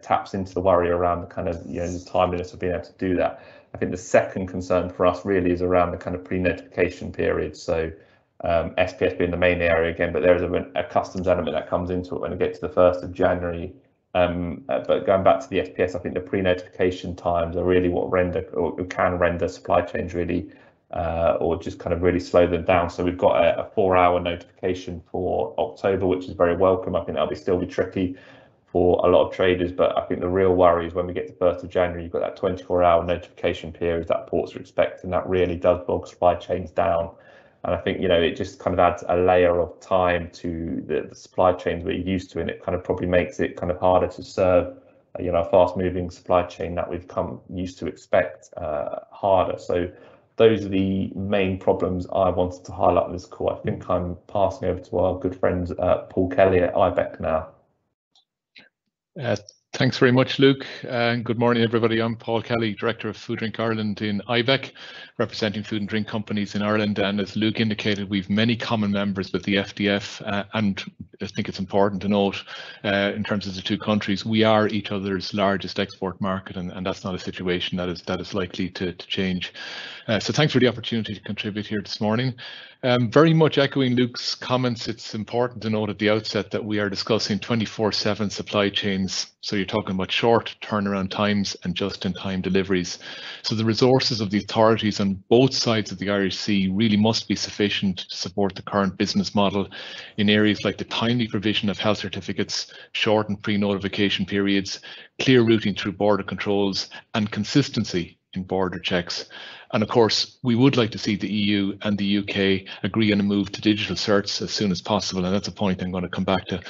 taps into the worry around the kind of you know the timeliness of being able to do that. I think the second concern for us really is around the kind of pre-notification period. So um, SPS being the main area again, but there is a, a, customs element that comes into it when it gets to the 1st of January. Um, uh, but going back to the SPS, I think the pre-notification times are really what render or can render supply chains really uh, or just kind of really slow them down. So we've got a, a four hour notification for October, which is very welcome. I think that'll be still be tricky for a lot of traders, but I think the real worry is when we get to 1st of January, you've got that 24 hour notification period that ports are expecting. That really does bog supply chains down. And I think, you know, it just kind of adds a layer of time to the, the supply chains we're used to, and it kind of probably makes it kind of harder to serve, you know, a fast moving supply chain that we've come used to expect uh, harder. So those are the main problems I wanted to highlight in this call. I think I'm passing over to our good friend uh, Paul Kelly at IBEC now. Uh, thanks very much, Luke. Uh, good morning, everybody. I'm Paul Kelly, Director of Food Drink Ireland in IBEC, representing food and drink companies in Ireland. And as Luke indicated, we've many common members with the FDF. Uh, and I think it's important to note, uh, in terms of the two countries, we are each other's largest export market, and, and that's not a situation that is that is likely to, to change. Uh, so thanks for the opportunity to contribute here this morning. Um, very much echoing Luke's comments, it's important to note at the outset that we are discussing 24-7 supply chains. So you're talking about short turnaround times and just-in-time deliveries. So the resources of the authorities on both sides of the Irish Sea really must be sufficient to support the current business model in areas like the timely provision of health certificates, shortened pre-notification periods, clear routing through border controls and consistency in border checks. And of course, we would like to see the EU and the UK agree on a move to digital certs as soon as possible. And that's a point I'm going to come back to.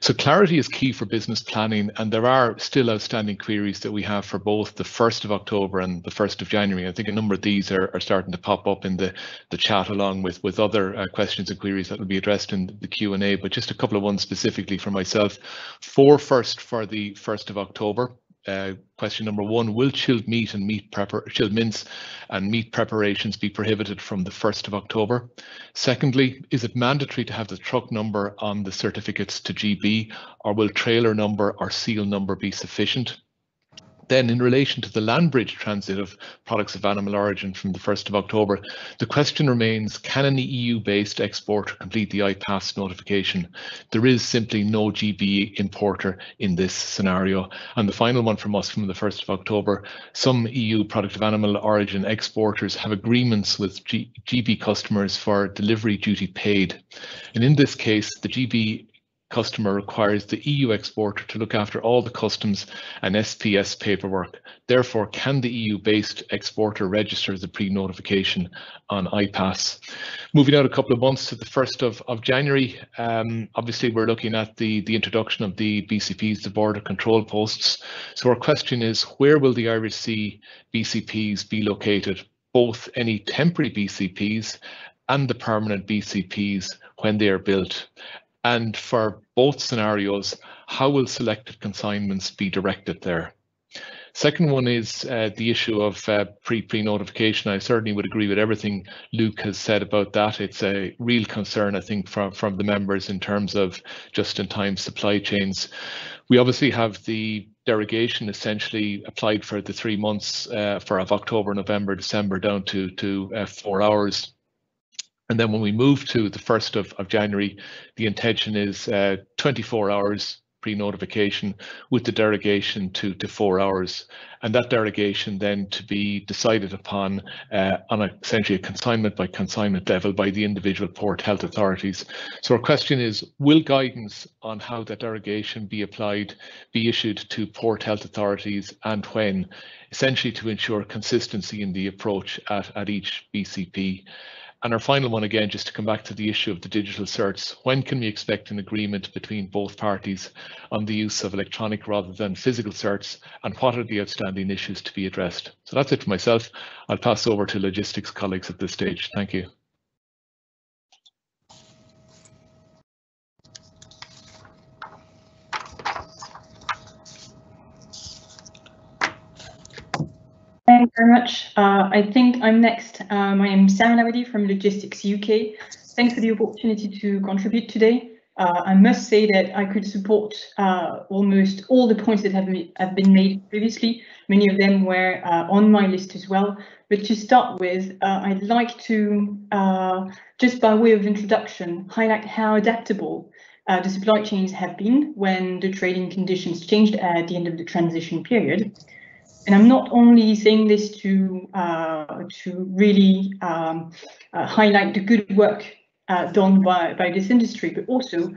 So clarity is key for business planning. And there are still outstanding queries that we have for both the 1st of October and the 1st of January. I think a number of these are, are starting to pop up in the, the chat along with, with other uh, questions and queries that will be addressed in the Q&A, but just a couple of ones specifically for myself. For first for the 1st of October, uh, question number one, will chilled meat and meat chilled mince and meat preparations be prohibited from the 1st of October? Secondly, is it mandatory to have the truck number on the certificates to GB or will trailer number or seal number be sufficient? Then in relation to the land bridge transit of products of animal origin from the 1st of October, the question remains, can an EU-based exporter complete the IPAFFS notification? There is simply no GB importer in this scenario. And the final one from us from the 1st of October, some EU product of animal origin exporters have agreements with G GB customers for delivery duty paid. And in this case, the GB customer requires the EU exporter to look after all the customs and SPS paperwork. Therefore, can the EU-based exporter register the pre-notification on IPAFFS? Moving out a couple of months to the 1st of, of January, um, obviously we're looking at the, the introduction of the BCPs, the border control posts. So our question is, where will the Irish BCPs be located? Both any temporary BCPs and the permanent BCPs when they are built. And for both scenarios, how will selected consignments be directed there? Second one is uh, the issue of uh, pre-pre notification. I certainly would agree with everything Luke has said about that. It's a real concern, I think, from, from the members in terms of just-in-time supply chains. We obviously have the derogation essentially applied for the three months uh, for of October, November, December down to, to uh, four hours and then when we move to the 1st of, of January, the intention is uh, 24 hours pre-notification with the derogation to, to four hours. And that derogation then to be decided upon uh, on a, essentially a consignment by consignment level by the individual port health authorities. So our question is, will guidance on how that derogation be applied be issued to port health authorities and when, essentially to ensure consistency in the approach at, at each BCP? And our final one again, just to come back to the issue of the digital certs, when can we expect an agreement between both parties on the use of electronic rather than physical certs and what are the outstanding issues to be addressed? So that's it for myself. I'll pass over to logistics colleagues at this stage. Thank you. Very much. Uh, I think I'm next. Um, I am Sam Nawadi from Logistics UK. Thanks for the opportunity to contribute today. Uh, I must say that I could support uh, almost all the points that have, have, been made previously. Many of them were uh, on my list as well. But to start with, uh, I'd like to, uh, just by way of introduction, highlight how adaptable the supply chains have been when the trading conditions changed at the end of the transition period. And I'm not only saying this to uh, to really um, uh, highlight the good work uh, done by, by this industry, but also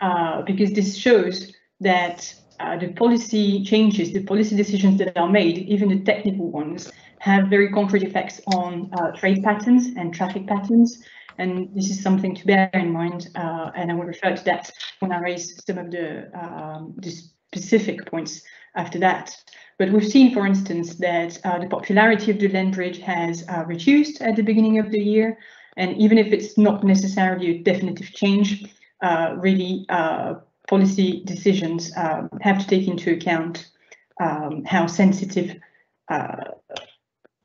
uh, because this shows that uh, the policy changes, the policy decisions that are made, even the technical ones, have very concrete effects on uh, trade patterns and traffic patterns. And this is something to bear in mind, and I will refer to that when I raise some of the, um, the specific points after that. But we've seen, for instance, that uh, the popularity of the land bridge has uh, reduced at the beginning of the year. And even if it's not necessarily a definitive change, uh, really uh, policy decisions um, have to take into account um, how sensitive uh,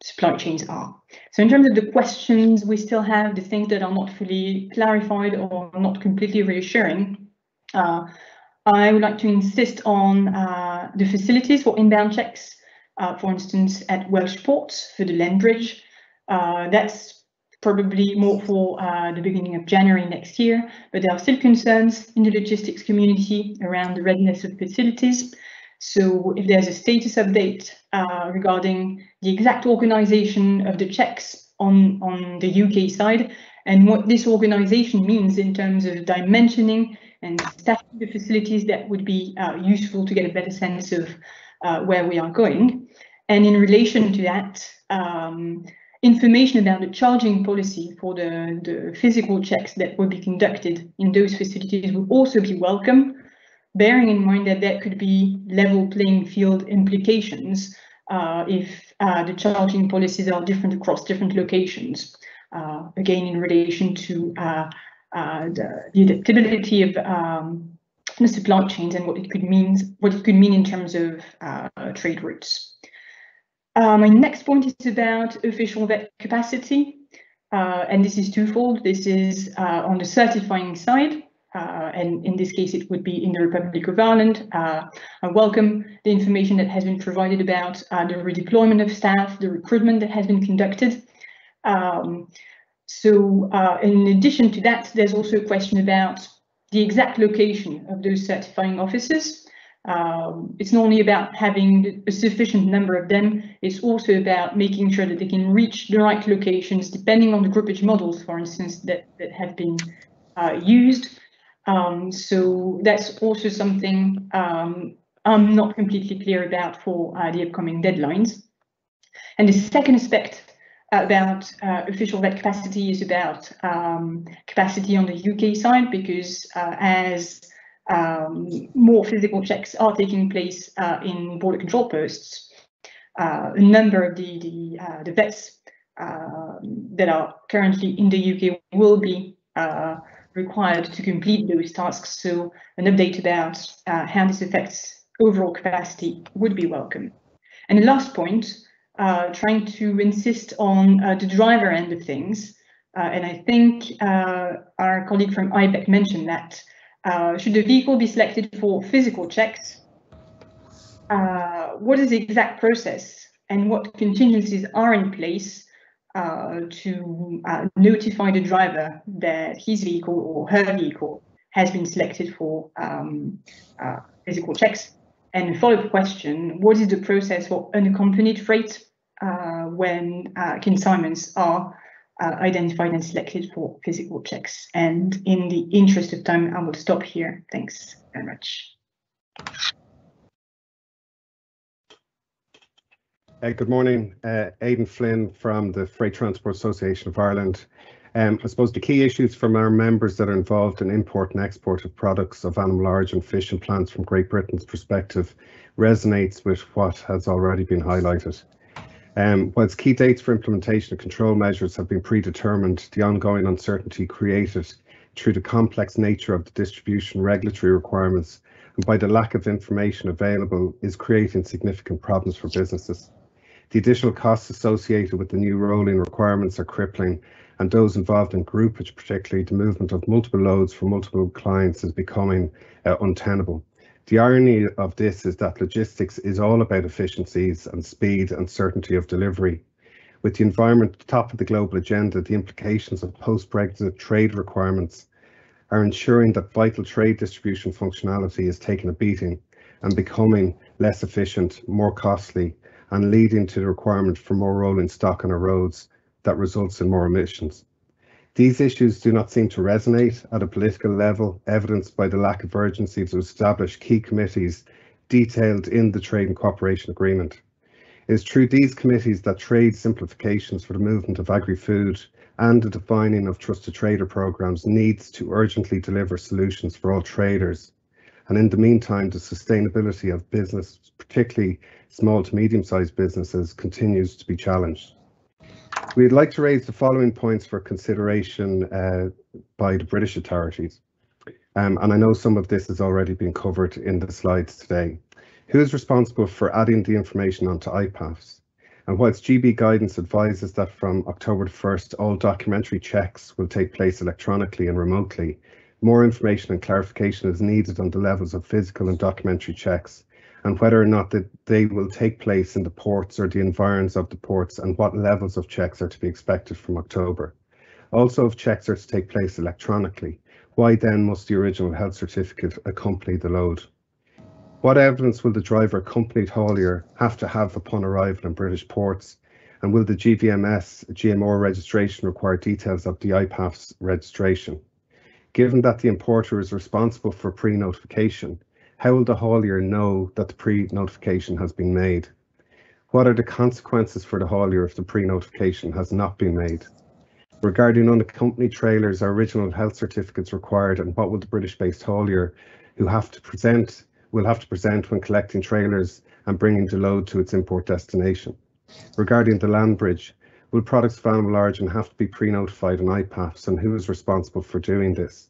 supply chains are. So in terms of the questions we still have, the things that are not fully clarified or not completely reassuring, uh, I would like to insist on uh, the facilities for inbound checks, uh, for instance, at Welsh ports for the land bridge. Uh, that's probably more for uh, the beginning of January next year, but there are still concerns in the logistics community around the readiness of facilities. So if there's a status update uh, regarding the exact organization of the checks on, on the UK side and what this organization means in terms of dimensioning and staffing the facilities that would be uh, useful to get a better sense of uh, where we are going. And in relation to that, um, information about the charging policy for the, the physical checks that will be conducted in those facilities will also be welcome, bearing in mind that there could be level playing field implications uh, if uh, the charging policies are different across different locations. Uh, again, in relation to uh, the, the, adaptability of um, the supply chains and what it could mean, what it could mean in terms of uh, trade routes. Uh, my next point is about official vet capacity, uh, and this is twofold. This is uh, on the certifying side, uh, and in this case it would be in the Republic of Ireland. I welcome the information that has been provided about the redeployment of staff, the recruitment that has been conducted. Um, so uh, in addition to that, there's also a question about the exact location of those certifying officers. Um, it's not only about having a sufficient number of them, it's also about making sure that they can reach the right locations, depending on the groupage models, for instance, that, that have been uh, used. Um, so that's also something um, I'm not completely clear about for uh, the upcoming deadlines. And the second aspect about uh, official vet capacity is about um, capacity on the UK side because uh, as um, more physical checks are taking place uh, in border control posts, uh, a number of the the, uh, the vets uh, that are currently in the UK will be required to complete those tasks. So an update about how this affects overall capacity would be welcome. And the last point uh, trying to insist on uh, the driver end of things. Uh, and I think uh, our colleague from IBEC mentioned that. Uh, should the vehicle be selected for physical checks? What is the exact process and what contingencies are in place to notify the driver that his vehicle or her vehicle has been selected for um, physical checks? And follow-up question, what is the process for unaccompanied freight uh, when uh, consignments are uh, identified and selected for physical checks? And in the interest of time, I will stop here. Thanks very much. Uh, good morning, uh, Aidan Flynn from the Freight Transport Association of Ireland. Um, I suppose the key issues from our members that are involved in import and export of products of animal origin, fish and plants from Great Britain's perspective resonates with what has already been highlighted. Um, whilst key dates for implementation of control measures have been predetermined, the ongoing uncertainty created through the complex nature of the distribution regulatory requirements and by the lack of information available is creating significant problems for businesses. The additional costs associated with the new rolling requirements are crippling and those involved in groupage, particularly the movement of multiple loads for multiple clients is becoming uh, untenable. The irony of this is that logistics is all about efficiencies and speed and certainty of delivery. With the environment at the top of the global agenda, the implications of post-Brexit trade requirements are ensuring that vital trade distribution functionality is taking a beating and becoming less efficient, more costly, and leading to the requirement for more rolling stock on our roads that results in more emissions. These issues do not seem to resonate at a political level, evidenced by the lack of urgency to establish key committees detailed in the Trade and Cooperation Agreement. It is through these committees that trade simplifications for the movement of agri-food and the defining of trusted trader programs needs to urgently deliver solutions for all traders. And in the meantime, the sustainability of business, particularly small to medium-sized businesses, continues to be challenged. We'd like to raise the following points for consideration uh, by the British authorities. Um, and I know some of this has already been covered in the slides today. Who is responsible for adding the information onto IPAFFS? And whilst GB guidance advises that from October 1st, all documentary checks will take place electronically and remotely, more information and clarification is needed on the levels of physical and documentary checks and whether or not that they will take place in the ports or the environs of the ports and what levels of checks are to be expected from October. Also, if checks are to take place electronically, why then must the original health certificate accompany the load? What evidence will the driver accompanied haulier have to have upon arrival in British ports? And will the GVMS GMR registration require details of the IPAFFS registration? Given that the importer is responsible for pre-notification, how will the haulier know that the pre-notification has been made? What are the consequences for the haulier if the pre-notification has not been made? Regarding unaccompanied trailers, are original health certificates required and what will the British-based haulier who have to present will have to present when collecting trailers and bringing the load to its import destination. Regarding the land bridge, will products of animal origin have to be pre-notified on IPAFFS and who is responsible for doing this?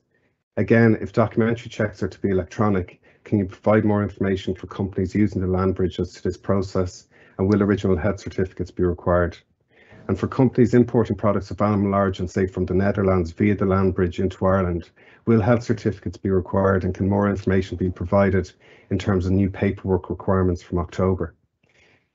Again, if documentary checks are to be electronic, can you provide more information for companies using the land bridge as to this process and will original health certificates be required? And for companies importing products of animal origin, say from the Netherlands via the land bridge into Ireland, will health certificates be required and can more information be provided in terms of new paperwork requirements from October?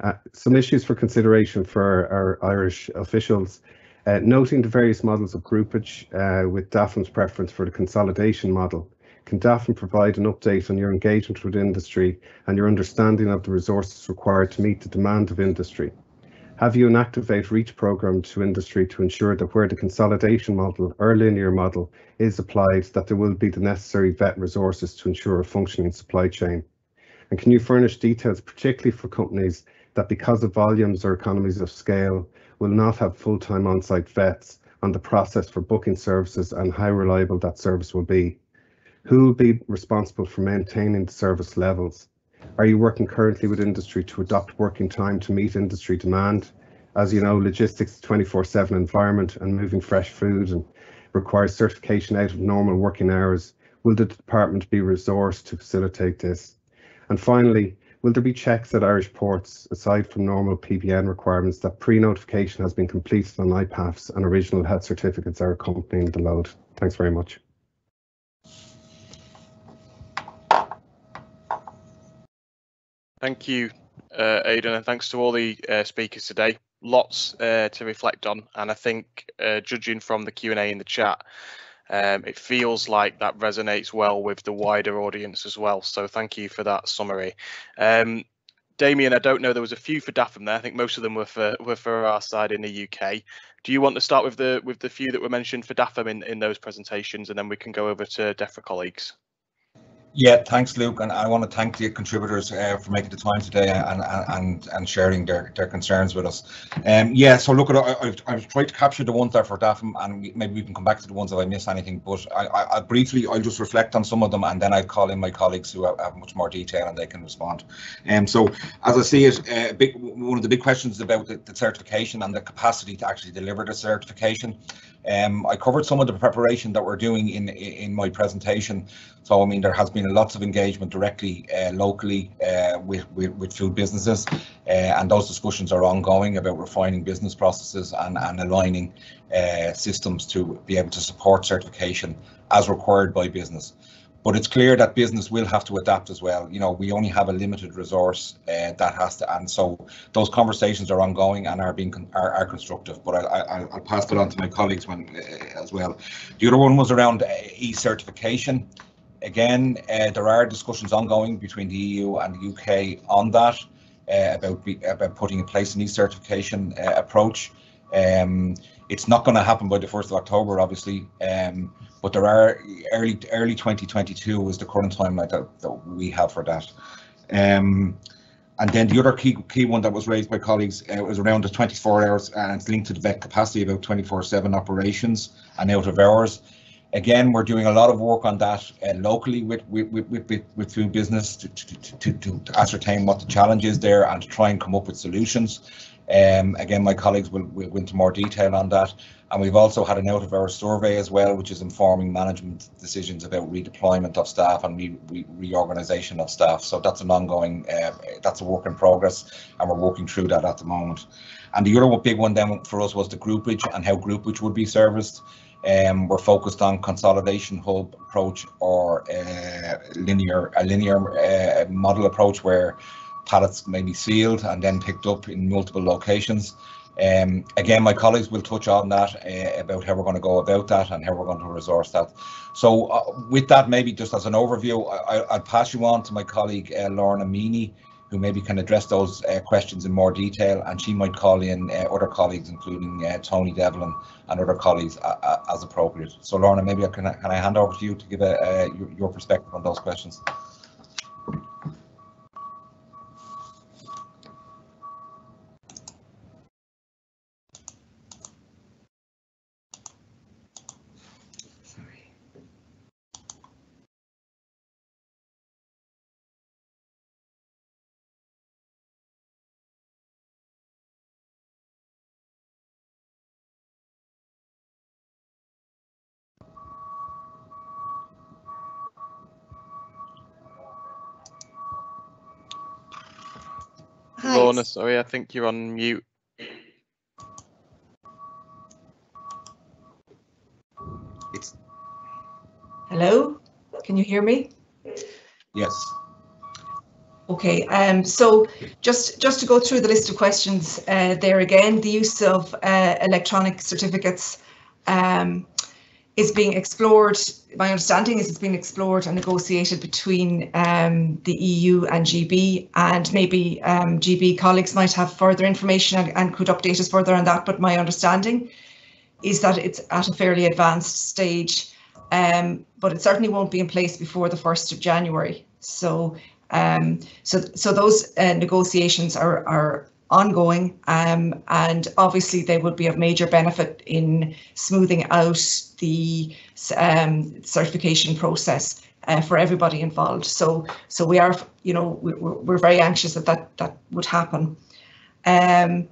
Uh, some issues for consideration for our Irish officials, uh, noting the various models of groupage uh, with DAFM's preference for the consolidation model. Can DAFM provide an update on your engagement with industry and your understanding of the resources required to meet the demand of industry? Have you an Activate Reach programme to industry to ensure that where the consolidation model or linear model is applied, that there will be the necessary vet resources to ensure a functioning supply chain? And can you furnish details, particularly for companies that because of volumes or economies of scale, will not have full-time on-site vets on the process for booking services and how reliable that service will be? Who will be responsible for maintaining the service levels? Are you working currently with industry to adopt working time to meet industry demand? As you know, logistics 24-7 environment and moving fresh food and requires certification out of normal working hours. Will the department be resourced to facilitate this? And finally, will there be checks at Irish ports, aside from normal PBN requirements, that pre-notification has been completed on IPAFFS and original health certificates are accompanying the load? Thanks very much. Thank you, uh, Aidan, and thanks to all the uh, speakers today. Lots uh, to reflect on, and I think, uh, judging from the Q and A in the chat, um, it feels like that resonates well with the wider audience as well. So thank you for that summary. Um, Damien, I don't know. There was a few for DAFM there. I think most of them were for were for our side in the UK. Do you want to start with the with the few that were mentioned for DAFM in in those presentations, and then we can go over to DEFRA colleagues? Yeah, thanks, Luke, and I want to thank the contributors uh, for making the time today and and and sharing their their concerns with us. Um, yeah, so look, I, I've, I've tried to capture the ones that for DAFM, and maybe we can come back to the ones if I miss anything. But I, I, I briefly, I'll just reflect on some of them, and then I'll call in my colleagues who have, have much more detail and they can respond. Um, so as I see it, uh, big, one of the big questions is about the, the certification and the capacity to actually deliver the certification. Um, I covered some of the preparation that we're doing in in my presentation. So I mean, there has been lots of engagement directly uh, locally uh, with, with, with food businesses, uh, and those discussions are ongoing about refining business processes and and aligning uh, systems to be able to support certification as required by business. But it's clear that business will have to adapt as well. You know, we only have a limited resource uh, that has to, and so those conversations are ongoing and are being are, are constructive. But I, will pass that on to my colleagues when uh, as well. The other one was around uh, e-certification. Again, uh, there are discussions ongoing between the EU and the UK on that uh, about be, about putting in place an e-certification uh, approach. Um, it's not going to happen by the 1st of October, obviously. Um, but there are early early 2022 is the current timeline that, that we have for that. Um, and then the other key key one that was raised by colleagues uh, was around the 24 hours and it's linked to the vet capacity about 24/7 operations and out of hours. Again, we're doing a lot of work on that uh, locally with with, with, with, with food business to, to, to, to ascertain what the challenge is there and to try and come up with solutions. Um, again, my colleagues will, will go into more detail on that. And we've also had an out of our survey as well, which is informing management decisions about redeployment of staff and re re reorganisation of staff. So that's an ongoing, uh, that's a work in progress, and we're working through that at the moment. And the other big one then for us was the groupage and how groupage would be serviced. Um, we're focused on consolidation hub approach or uh, linear a linear uh, model approach where pallets may be sealed and then picked up in multiple locations. Um, again, my colleagues will touch on that uh, about how we're going to go about that and how we're going to resource that. So uh, with that, maybe just as an overview, I, will pass you on to my colleague uh, Lorna Meany, who maybe can address those uh, questions in more detail, and she might call in uh, other colleagues, including uh, Tony Devlin and other colleagues as appropriate. So Lorna, maybe I can, can I hand over to you to give a, your, your perspective on those questions. Lorna, sorry, I think you're on mute. It's Hello, can you hear me? Yes. Okay, um, so just just to go through the list of questions uh, there again, the use of uh, electronic certificates um, is being explored. My understanding is it's being explored and negotiated between um, the EU and GB, and maybe um, GB colleagues might have further information and, and, could update us further on that. But my understanding is that it's at a fairly advanced stage, um, but it certainly won't be in place before the 1st of January. So, um, so, so those uh, negotiations are, are ongoing um, and obviously they would be of major benefit in smoothing out the um, certification process uh, for everybody involved. So so we are, you know, we're, we're very anxious that that, that would happen. Um,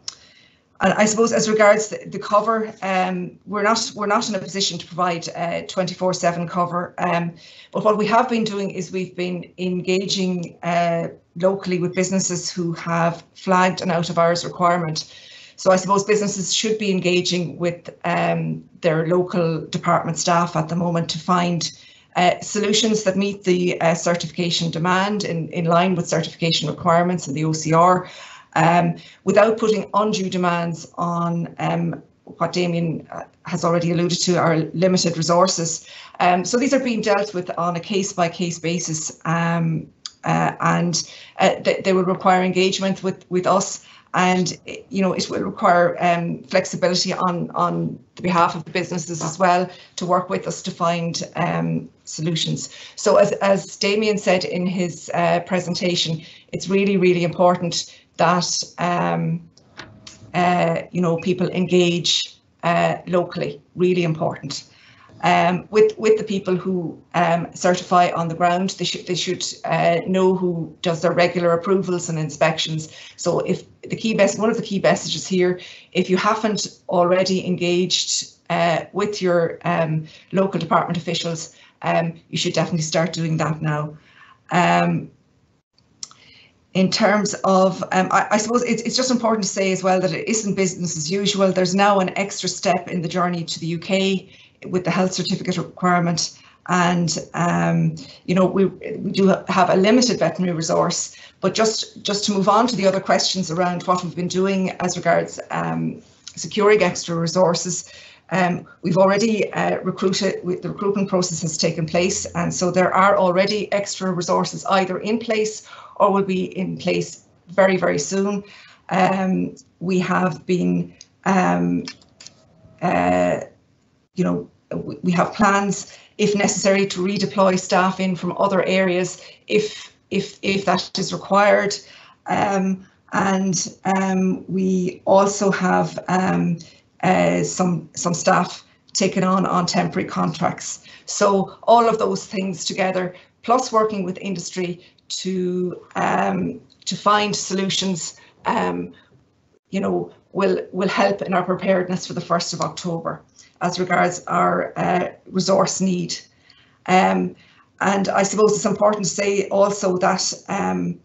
and I suppose as regards the, the cover, um, we're not we're not in a position to provide 24/7 uh, cover. Um, but what we have been doing is we've been engaging uh, locally with businesses who have flagged an out of hours requirement. So I suppose businesses should be engaging with um, their local department staff at the moment to find uh, solutions that meet the uh, certification demand in, in line with certification requirements and the OCR um, without putting undue demands on um, what Damien uh, has already alluded to, our limited resources. Um, so these are being dealt with on a case by case basis um, uh, and uh, th they will require engagement with, with us and you know it will require um, flexibility on on the behalf of the businesses as well to work with us to find um, solutions. So as, as Damien said in his uh, presentation, it's really, really important that um, uh, you know people engage uh, locally, really important. Um, with with the people who um, certify on the ground, they should they should uh, know who does their regular approvals and inspections. So if the key best one of the key messages here, if you haven't already engaged uh, with your um, local department officials, um, you should definitely start doing that now. Um, in terms of, um, I, I, suppose it's, it's just important to say as well that it isn't business as usual. There's now an extra step in the journey to the UK with the health certificate requirement. And, um, you know, we, we do have a limited veterinary resource, but just, just to move on to the other questions around what we've been doing as regards um, securing extra resources, um, we've already uh, recruited, the recruitment process has taken place, and so there are already extra resources either in place or will be in place very, very soon. Um, we have been, um, uh, you know, we have plans, if necessary, to redeploy staff in from other areas if if if that is required. Um, and um, we also have um, uh, some some staff taken on on temporary contracts. So all of those things together, plus working with industry to um, to find solutions, um, you know, will will help in our preparedness for the first of October as regards our uh, resource need. Um, and I suppose it's important to say also that, um,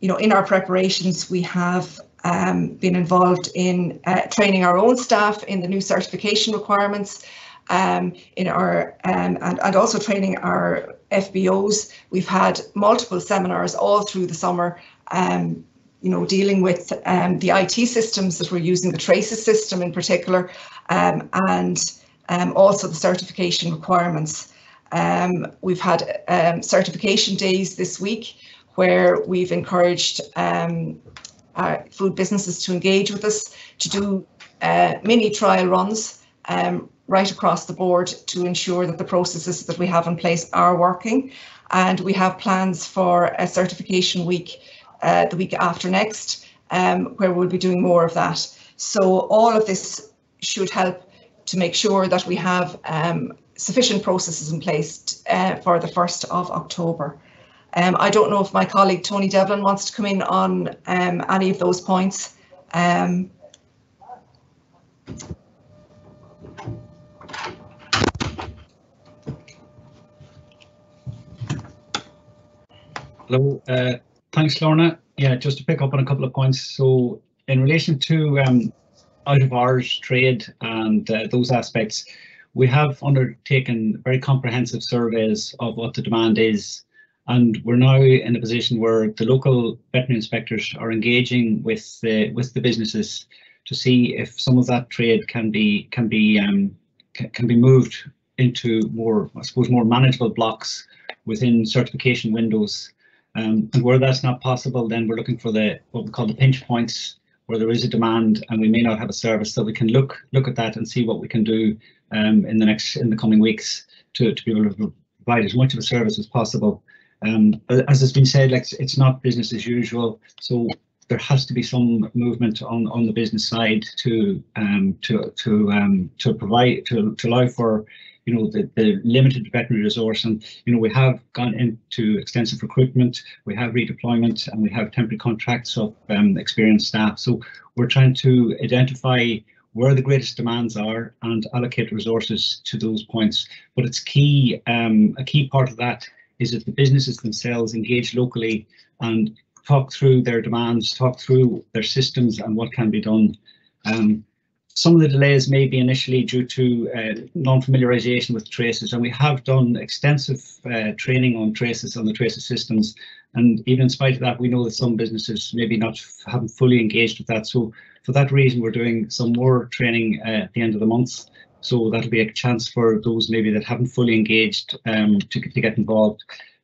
you know, in our preparations, we have um, been involved in uh, training our own staff in the new certification requirements um, in our um, and, and also training our FBOs. We've had multiple seminars all through the summer, um, you know, dealing with um, the IT systems that we're using, the Traces system in particular, um, and um, also the certification requirements. Um, we've had um, certification days this week where we've encouraged um, food businesses to engage with us to do uh, mini trial runs right across the board to ensure that the processes that we have in place are working. And we have plans for a certification week uh, the week after next, um, where we'll be doing more of that. So all of this should help to make sure that we have um, sufficient processes in place uh, for the 1st of October. Um, I don't know if my colleague Tony Devlin wants to come in on um, any of those points. Um, Hello, uh, thanks Lorna. Yeah, just to pick up on a couple of points. So in relation to um, out of hours trade and uh, those aspects, we have undertaken very comprehensive surveys of what the demand is. And we're now in a position where the local veterinary inspectors are engaging with the with the businesses to see if some of that trade can be can be um, can be moved into more, I suppose, more manageable blocks within certification windows um, and where that's not possible, then we're looking for the what we call the pinch points where there is a demand and we may not have a service. So we can look look at that and see what we can do um, in the next in the coming weeks to, to be able to provide as much of a service as possible. Um, as has been said, like it's not business as usual. So there has to be some movement on on the business side to um, to to um, to provide to to allow for you know, the, the limited veterinary resource. And, you know, we have gone into extensive recruitment, we have redeployment, and we have temporary contracts of um, experienced staff. So we're trying to identify where the greatest demands are and allocate resources to those points. But it's key, um, a key part of that is that the businesses themselves engage locally and talk through their demands, talk through their systems and what can be done. Um, some of the delays may be initially due to uh, non-familiarization with traces, and we have done extensive uh, training on traces on the traces systems. And even in spite of that, we know that some businesses maybe not haven't fully engaged with that. So for that reason, we're doing some more training uh, at the end of the month. So that'll be a chance for those maybe that haven't fully engaged um, to, to get involved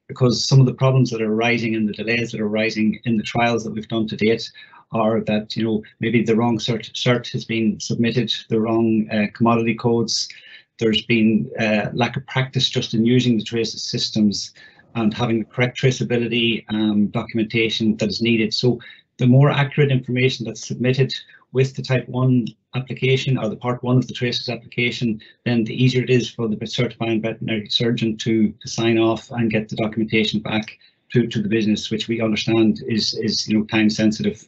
because some of the problems that are arising and the delays that are arising in the trials that we've done to date or that you know maybe the wrong cert, cert has been submitted, the wrong uh, commodity codes, there's been uh, lack of practice just in using the traces systems and having the correct traceability um, documentation that is needed. So the more accurate information that's submitted with the type 1 application or the part 1 of the traces application, then the easier it is for the certifying veterinary surgeon to, to sign off and get the documentation back to, to the business, which we understand is, is you know, time sensitive.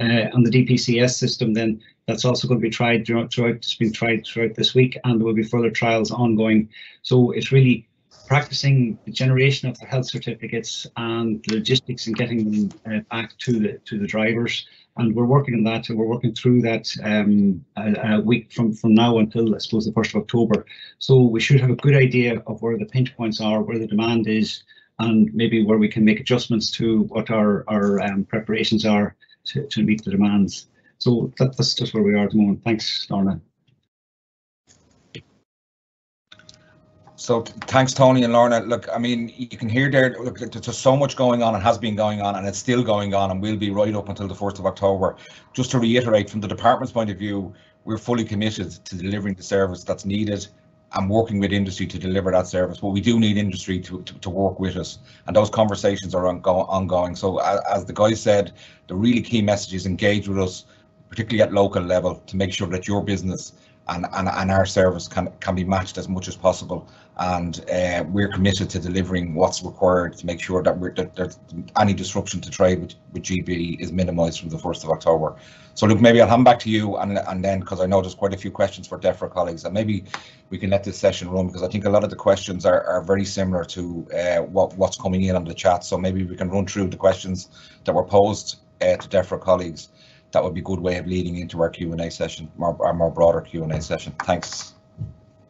Uh, on the DPCS system, then that's also going to be tried throughout, it's been tried throughout this week and there will be further trials ongoing. So it's really practicing the generation of the health certificates and logistics and getting them uh, back to the to the drivers. And we're working on that. And we're working through that um, a, a, week from from now until I suppose the first of October. So we should have a good idea of where the pinch points are, where the demand is, and maybe where we can make adjustments to what our our um, preparations are to, to meet the demands. So that, that's just where we are at the moment. Thanks, Lorna. So thanks, Tony and Lorna. Look, I mean, you can hear there, look, there's so much going on and has been going on and it's still going on and will be right up until the 1st of October. Just to reiterate, from the department's point of view, we're fully committed to delivering the service that's needed and working with industry to deliver that service. But we do need industry to, to, to work with us and those conversations are ongo ongoing. So as, as the guy said, the really key message is engage with us, particularly at local level, to make sure that your business and, and, and our service can, can be matched as much as possible and uh, we're committed to delivering what's required to make sure that, that any disruption to trade with, with GB is minimised from the 1st of October. So look, maybe I'll hand back to you and, and then because I know there's quite a few questions for DEFRA colleagues and maybe we can let this session run because I think a lot of the questions are, are very similar to uh, what, what's coming in on the chat. So maybe we can run through the questions that were posed uh, to DEFRA colleagues. That would be a good way of leading into our Q&A session, our more broader Q&A session. Thanks.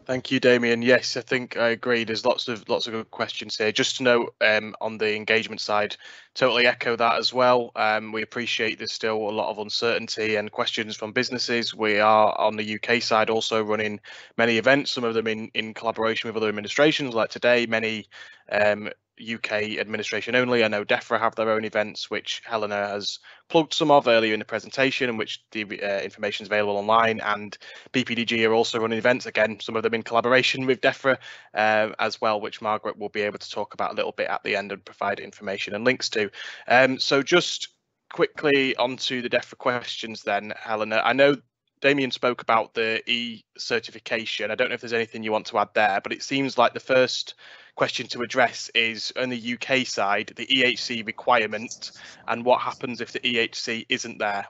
Thank you, Damien. Yes, I think I agree. There's lots of lots of good questions here. Just to note um, on the engagement side, totally echo that as well. Um, we appreciate there's still a lot of uncertainty and questions from businesses. We are on the UK side also running many events, some of them in in collaboration with other administrations, like today. Many um, UK administration only. I know DEFRA have their own events, which Helena has plugged some of earlier in the presentation, and which the uh, information is available online. And BPDG are also running events, again, some of them in collaboration with DEFRA uh, as well, which Margaret will be able to talk about a little bit at the end and provide information and links to. Um, so just quickly onto the DEFRA questions then, Helena. I know Damien spoke about the e-certification. I don't know if there's anything you want to add there, but it seems like the first question to address is on the UK side, the EHC requirement and what happens if the EHC isn't there.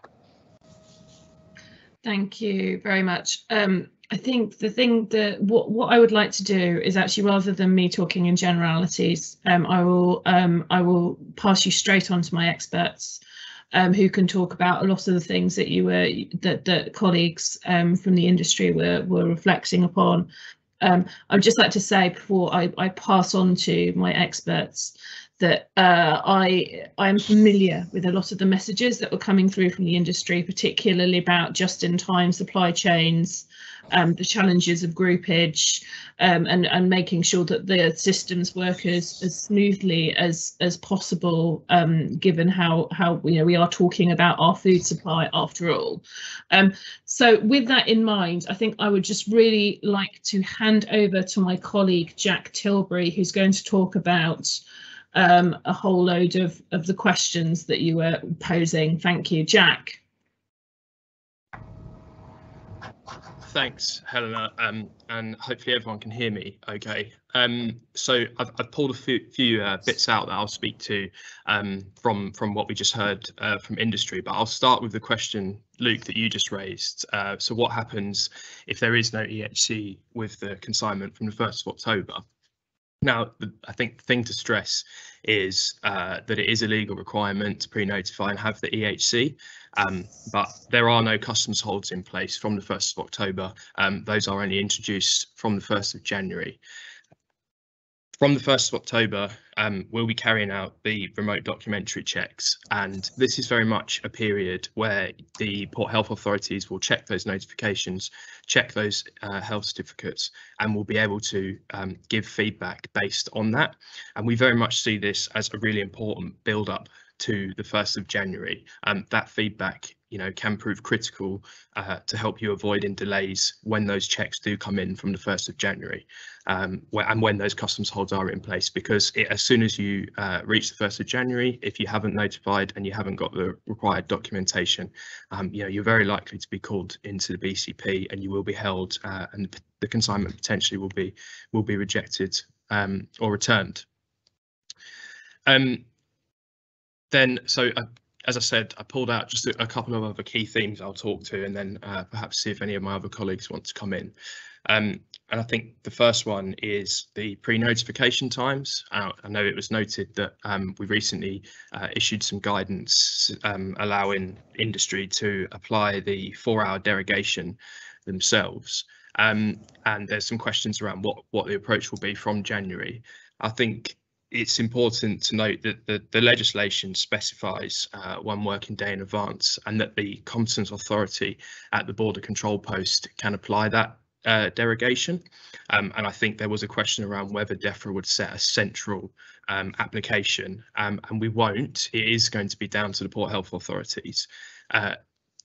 Thank you very much. Um, I think the thing that what what I would like to do is actually rather than me talking in generalities, um, I will um, I will pass you straight on to my experts. Um, who can talk about a lot of the things that you were that that colleagues um, from the industry were were reflecting upon um, I'd just like to say before I, I pass on to my experts that uh, I I am familiar with a lot of the messages that were coming through from the industry, particularly about just-in-time supply chains, um, the challenges of groupage um, and, and making sure that the systems work as, as smoothly as, as possible, um, given how, how you know, we are talking about our food supply after all. Um, so with that in mind, I think I would just really like to hand over to my colleague, Jack Tilbury, who's going to talk about um, a whole load of, of the questions that you were posing. Thank you, Jack. thanks, Helena, um, and hopefully everyone can hear me okay. Um, so I've, I've, pulled a few, few uh, bits out that I'll speak to um, from, from what we just heard uh, from industry, but I'll start with the question, Luke, that you just raised. Uh, so what happens if there is no EHC with the consignment from the 1st of October? Now, I think the thing to stress is uh, that it is a legal requirement to pre-notify and have the EHC, um, but there are no customs holds in place from the 1st of October. Um, those are only introduced from the 1st of January. From the 1st of October, um, we'll be carrying out the remote documentary checks, and this is very much a period where the Port Health authorities will check those notifications, check those uh, health certificates, and will be able to um, give feedback based on that. And we very much see this as a really important build up to the 1st of January. Um, that feedback you know can prove critical uh, to help you avoiding delays when those checks do come in from the 1st of January um, where, and when those customs holds are in place because it, as soon as you uh, reach the 1st of January if you haven't notified and you haven't got the required documentation um, you know you're very likely to be called into the BCP and you will be held uh, and the consignment potentially will be will be rejected um, or returned. Um, then, so uh, as I said, I pulled out just a, couple of other key themes I'll talk to and then uh, perhaps see if any of my other colleagues want to come in. Um, and I think the first one is the pre-notification times. Uh, I know it was noted that um, we recently uh, issued some guidance um, allowing industry to apply the four-hour derogation themselves. Um, and there's some questions around what, what the approach will be from January. I think it's important to note that the, the legislation specifies uh, one working day in advance and that the competent authority at the border control post can apply that uh, derogation. Um, and I think there was a question around whether DEFRA would set a central um, application, um, and we won't. It is going to be down to the Port Health authorities. Uh,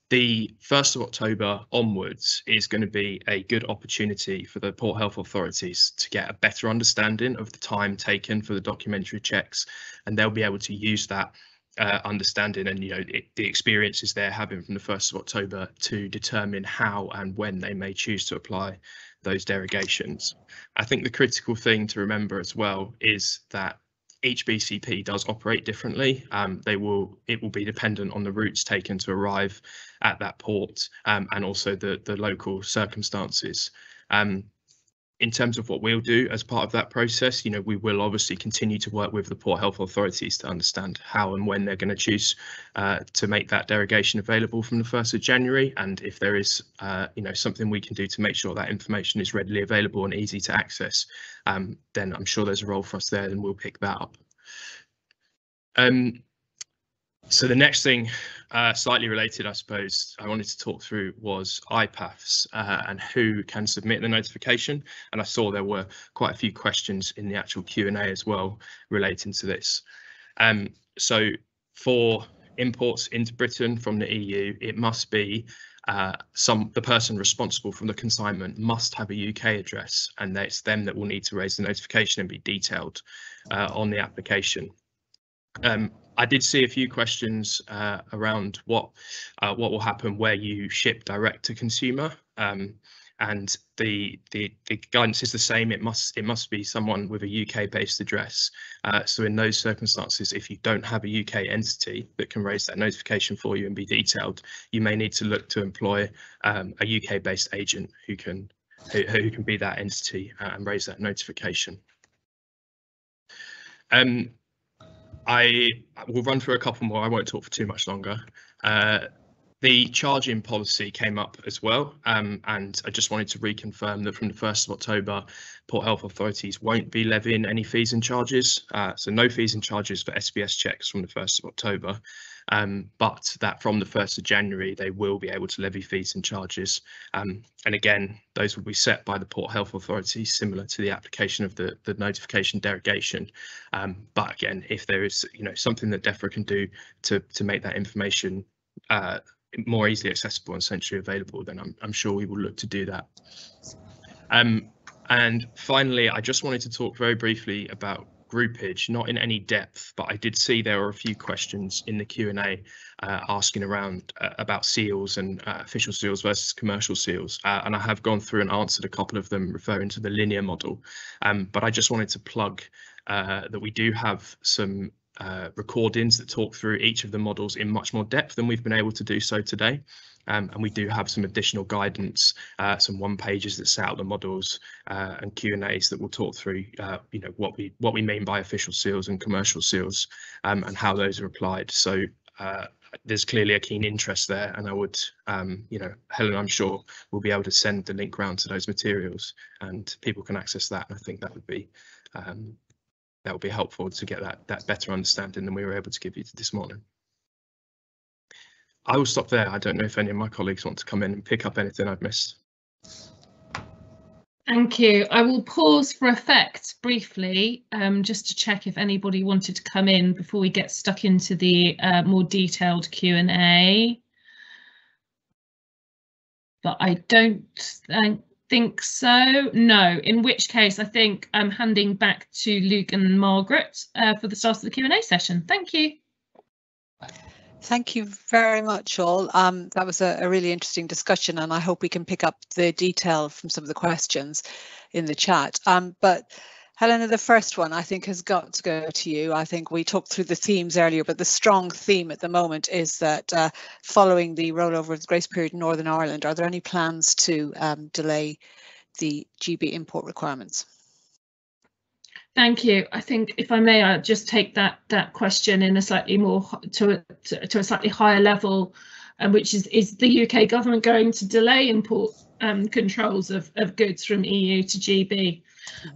the 1st of October onwards is going to be a good opportunity for the Port Health authorities to get a better understanding of the time taken for the documentary checks, and they'll be able to use that uh, understanding and you know it, the experiences they're having from the 1st of October to determine how and when they may choose to apply those derogations. I think the critical thing to remember as well is that each BCP does operate differently. Um, they will it will be dependent on the routes taken to arrive at that port um, and also the the local circumstances. Um, in terms of what we'll do as part of that process, you know, we will obviously continue to work with the port health authorities to understand how and when they're going to choose uh, to make that derogation available from the 1st of January. And if there is, uh, you know, something we can do to make sure that information is readily available and easy to access, um, then I'm sure there's a role for us there and we'll pick that up. Um, so the next thing, uh, slightly related, I suppose, I wanted to talk through was IPAFFS uh, and who can submit the notification. And I saw there were quite a few questions in the actual Q&A as well relating to this. Um, so for imports into Britain from the EU, it must be uh, some the person responsible from the consignment must have a UK address, and it's them that will need to raise the notification and be detailed uh, on the application. Um, I did see a few questions uh, around what uh, what will happen where you ship direct to consumer, um, and the, the the guidance is the same. It must it must be someone with a UK based address. Uh, so in those circumstances, if you don't have a UK entity that can raise that notification for you and be detailed, you may need to look to employ um, a UK based agent who can who, who can be that entity uh, and raise that notification. Um, I will run through a couple more. I won't talk for too much longer. Uh, the charging policy came up as well, um, and I just wanted to reconfirm that from the 1st of October, Port Health authorities won't be levying any fees and charges. Uh, so no fees and charges for SPS checks from the 1st of October um, but that from the 1st of January they will be able to levy fees and charges. Um, and again, those will be set by the Port Health Authority, similar to the application of the, the notification derogation. Um, but again, if there is you know something that DEFRA can do to, to make that information uh, more easily accessible and centrally available, then I'm, I'm sure we will look to do that. Um, and finally, I just wanted to talk very briefly about groupage, not in any depth, but I did see there were a few questions in the Q&A uh, asking around uh, about seals and uh, official seals versus commercial seals. Uh, and I have gone through and answered a couple of them referring to the linear model. Um, but I just wanted to plug uh, that we do have some uh, recordings that talk through each of the models in much more depth than we've been able to do so today. Um, and we do have some additional guidance, uh, some one pages that set out the models uh, and Q and A's that will talk through, uh, you know, what we what we mean by official seals and commercial seals um, and how those are applied. So uh, there's clearly a keen interest there, and I would, um, you know, Helen, I'm sure will be able to send the link round to those materials, and people can access that. And I think that would be um, that would be helpful to get that that better understanding than we were able to give you this morning. I will stop there. I don't know if any of my colleagues want to come in and pick up anything I've missed. Thank you. I will pause for effect briefly, um, just to check if anybody wanted to come in before we get stuck into the uh, more detailed Q&A. but I don't think think so. No, in which case I think I'm handing back to Luke and Margaret uh, for the start of the Q&A session. Thank you. Thank you very much, all. Um, that was a, a, really interesting discussion, and I hope we can pick up the detail from some of the questions in the chat. Um, but Helena, the first one I think has got to go to you. I think we talked through the themes earlier, but the strong theme at the moment is that uh, following the rollover of the grace period in Northern Ireland, are there any plans to um, delay the GB import requirements? Thank you. I think if I may, I'll just take that that question in a slightly more to a, to, a slightly higher level, um, which is is the UK government going to delay import um, controls of, of goods from EU to GB?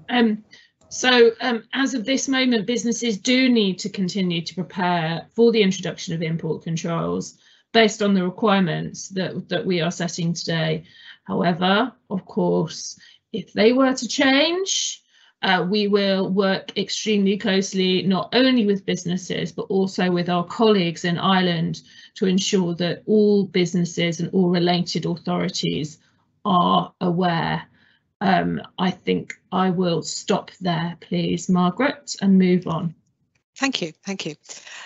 Um, so um, as of this moment, businesses do need to continue to prepare for the introduction of import controls based on the requirements that, that we are setting today. However, of course, if they were to change, uh, we will work extremely closely, not only with businesses, but also with our colleagues in Ireland to ensure that all businesses and all related authorities are aware um, I think I will stop there, please, Margaret, and move on. Thank you, thank you.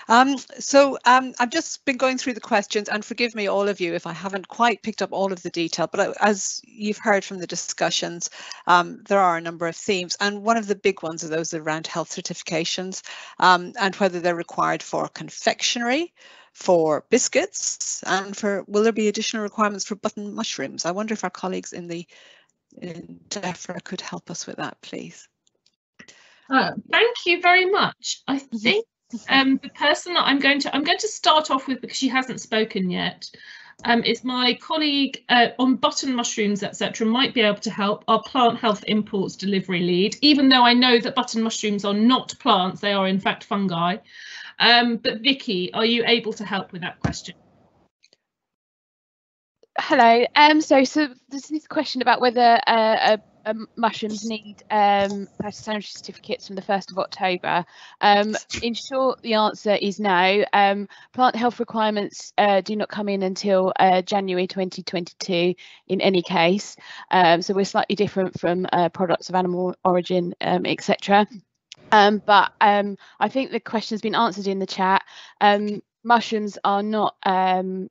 Um, so um, I've just been going through the questions and forgive me all of you if I haven't quite picked up all of the detail, but as you've heard from the discussions, um, there are a number of themes and one of the big ones are those around health certifications um, and whether they're required for confectionery, for biscuits and for will there be additional requirements for button mushrooms? I wonder if our colleagues in the DEFRA could help us with that, please. Uh, thank you very much. I think um, the person that I'm going to I'm going to start off with because she hasn't spoken yet um, is my colleague uh, on button mushrooms etc. might be able to help our plant health imports delivery lead even though I know that button mushrooms are not plants they are in fact fungi. Um, but Vicky, are you able to help with that question? Hello. Um, so, so there's this question about whether uh, uh, mushrooms need um, certificates from the 1st of October. Um, in short, the answer is no. Um, plant health requirements uh, do not come in until uh, January 2022 in any case. Um, so we're slightly different from uh, products of animal origin, um, etc. Um, but um, I think the question has been answered in the chat. Um, mushrooms are not um,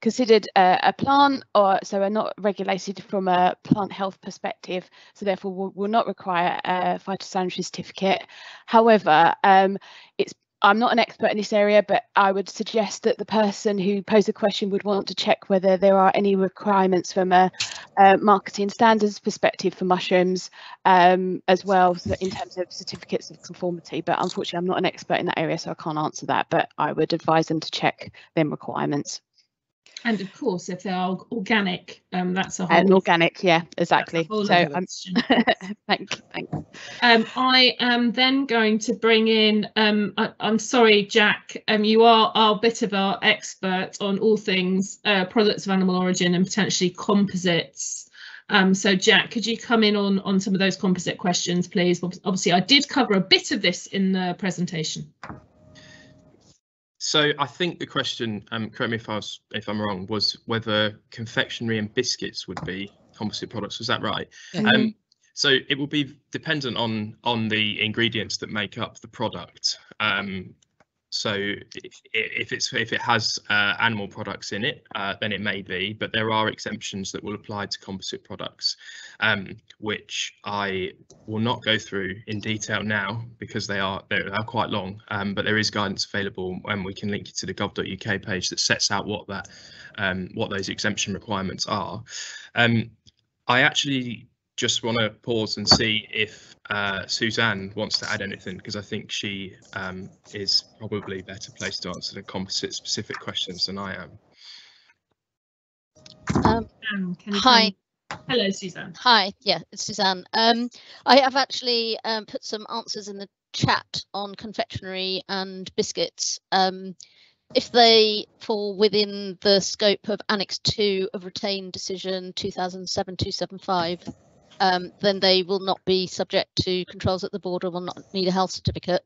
considered a, a, plant or so are not regulated from a plant health perspective so therefore will, will not require a phytosanitary certificate however um, it's I'm not an expert in this area, but I would suggest that the person who posed the question would want to check whether there are any requirements from a, a marketing standards perspective for mushrooms um, as well so in terms of certificates of conformity. But unfortunately, I'm not an expert in that area, so I can't answer that. But I would advise them to check them requirements. And of course, if they are organic, um, that's a whole. And organic, yeah, exactly. So, um, thank. Thank. Um, I am then going to bring in. Um, I, am sorry, Jack. Um, you are our bit of our expert on all things uh, products of animal origin and potentially composites. Um, so, Jack, could you come in on on some of those composite questions, please? Obviously, I did cover a bit of this in the presentation. So I think the question, um, correct me if I was if I'm wrong, was whether confectionery and biscuits would be composite products. Was that right? Mm -hmm. um, so it will be dependent on on the ingredients that make up the product. Um, so if it's if it has uh, animal products in it, uh, then it may be, but there are exemptions that will apply to composite products, um, which I will not go through in detail now because they are they are quite long. Um, but there is guidance available, and we can link you to the gov.uk page that sets out what that um, what those exemption requirements are. Um, I actually just want to pause and see if uh, Suzanne wants to add anything because I think she um, is probably better placed to answer the composite specific questions than I am. Um, hi. Hello, Suzanne. Hi, yeah, it's Suzanne. Um, I have actually um, put some answers in the chat on confectionery and biscuits. Um, if they fall within the scope of Annex 2 of Retained Decision 2007-275, um, then they will not be subject to controls at the border, will not need a health certificate.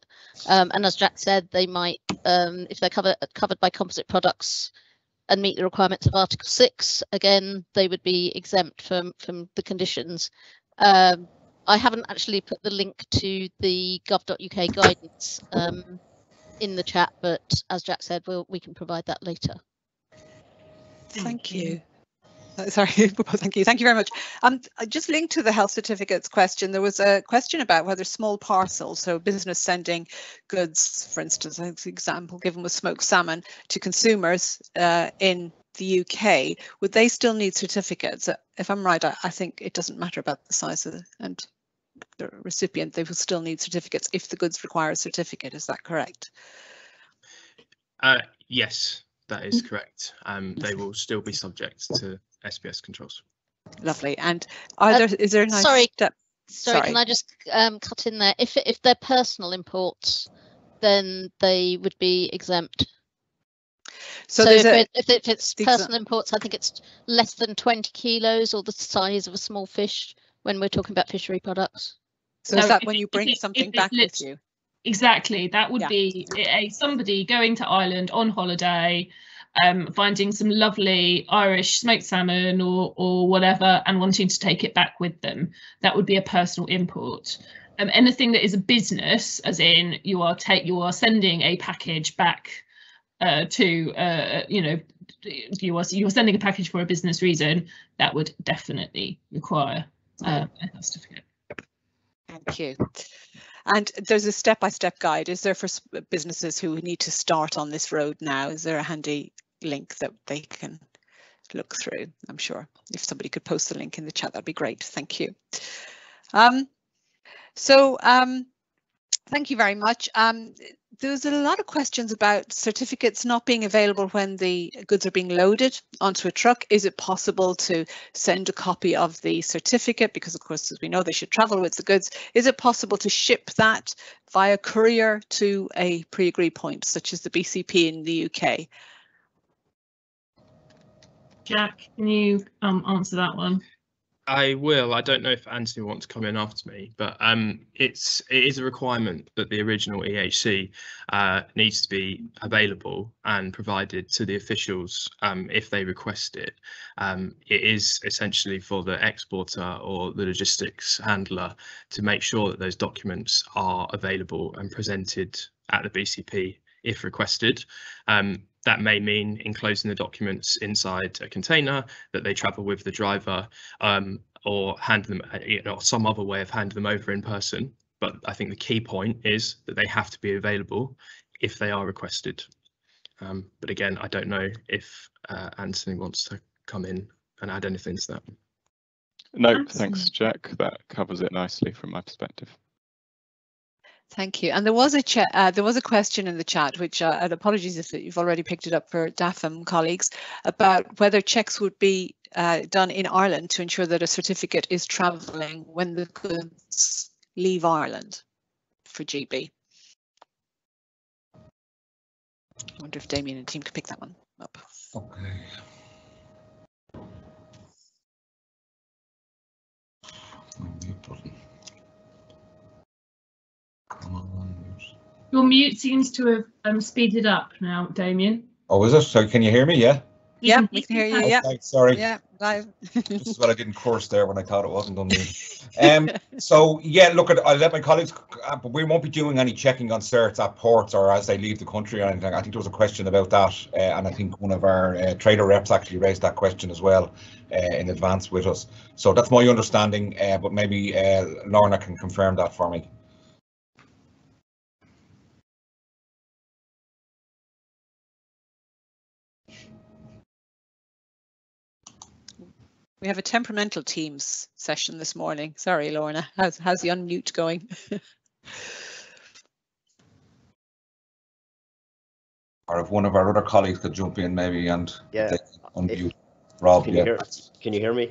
Um, and as Jack said, they might, um, if they're covered covered by composite products, and meet the requirements of Article 6, again, they would be exempt from, from the conditions. Um, I haven't actually put the link to the gov.uk guidance um, in the chat, but as Jack said, we'll, we can provide that later. Thank you. Uh, Sorry, thank you. Thank you very much. Um, I just linked to the health certificates question. There was a question about whether small parcels, so business sending goods, for instance, I think the example given was smoked salmon to consumers uh, in the UK, would they still need certificates? Uh, If I'm right, I, I think it doesn't matter about the size of the, and the recipient, they will still need certificates if the goods require a certificate. Is that correct? Uh, yes, that is correct. Um, they will still be subject to SPS controls. Lovely. And are Uh, there, is there a nice sorry, step? Sorry, can I just um, cut in there? If if they're personal imports, then they would be exempt. So So, if, a- it, if, it, if it's personal imports, I think it's less than 20 kilos or the size of a small fish when we're talking about fishery products. So is that when it- you bring it- something it's back with you? Exactly. That would Yeah. be a somebody going to Ireland on holiday, um, finding some lovely Irish smoked salmon or or whatever, and wanting to take it back with them. That would be a personal import. Um, anything that is a business, as in you are take you are sending a package back uh, to uh, you know you are you are sending a package for a business reason, that would definitely require uh, a certificate. Thank you. And there's a step-by-step guide. Is there for businesses who need to start on this road now? Is there a handy link that they can look through? I'm sure if somebody could post the link in the chat, that'd be great. Thank you. Um, so um, thank you very much. Um, there's a lot of questions about certificates not being available when the goods are being loaded onto a truck. Is it possible to send a copy of the certificate? Because of course, as we know, they should travel with the goods. Is it possible to ship that via courier to a pre-agreed point, such as the BCP in the UK? Jack, can you um, answer that one? I will. I don't know if Anthony wants to come in after me, but um, it's it is a requirement that the original EHC uh, needs to be available and provided to the officials um, if they request it. Um, it is essentially for the exporter or the logistics handler to make sure that those documents are available and presented at the BCP if requested. Um, that may mean enclosing the documents inside a container that they travel with the driver um, or hand them, uh, you know, some other way of handing them over in person. But I think the key point is that they have to be available if they are requested. Um, but again, I don't know if uh, Anthony wants to come in and add anything to that. No, thanks, Jack. That covers it nicely from my perspective. Thank you. And there was a uh, there was a question in the chat, which uh, and apologies if you've already picked it up for DAFM colleagues, about whether checks would be uh, done in Ireland to ensure that a certificate is travelling when the goods leave Ireland for GB. I wonder if Damien and team could pick that one up. Okay. Your mute seems to have um, speeded up now, Damien. Oh, is it? So can you hear me? Yeah. Yeah, we can hear you. Yeah. Okay, sorry. Yeah, live. This is what I didn't course there when I thought it wasn't done. um, so yeah, look at I'll let my colleagues, uh, but we won't be doing any checking on certs at ports or as they leave the country or anything. I think there was a question about that, uh, and I think one of our uh, trader reps actually raised that question as well uh, in advance with us. So that's my understanding, uh, but maybe uh, Lorna can confirm that for me. We have a temperamental teams session this morning. Sorry, Lorna. How's how's the unmute going? Or if one of our other colleagues could jump in maybe and Yeah. they can unmute Rob. Can yeah. you hear? Can you hear me?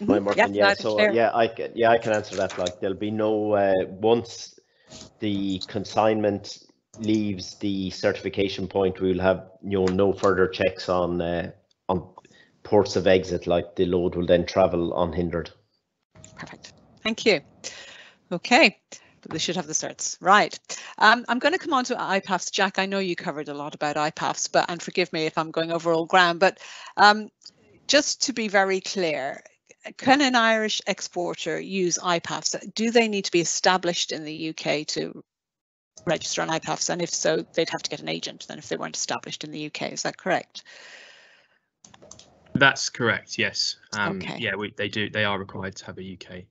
I'm working. Yeah, Yeah. loud So clear. yeah, I can. Yeah, I can answer that. Like there'll be no uh, once the consignment leaves the certification point, we'll have you know no further checks on uh, on ports of exit. Like the load will then travel unhindered. Perfect. Thank you. Okay, We should have the certs. Right. Um, I'm going to come on to IPAFFS. Jack, I know you covered a lot about IPAFFS, but and forgive me if I'm going over old ground, but um, just to be very clear, can an Irish exporter use IPAFFS? Do they need to be established in the UK to register on IPAFFS? And if so, they'd have to get an agent then if they weren't established in the UK. Is that correct? That's correct. Yes. Um, Okay. Yeah, we, they do. They are required to have a UK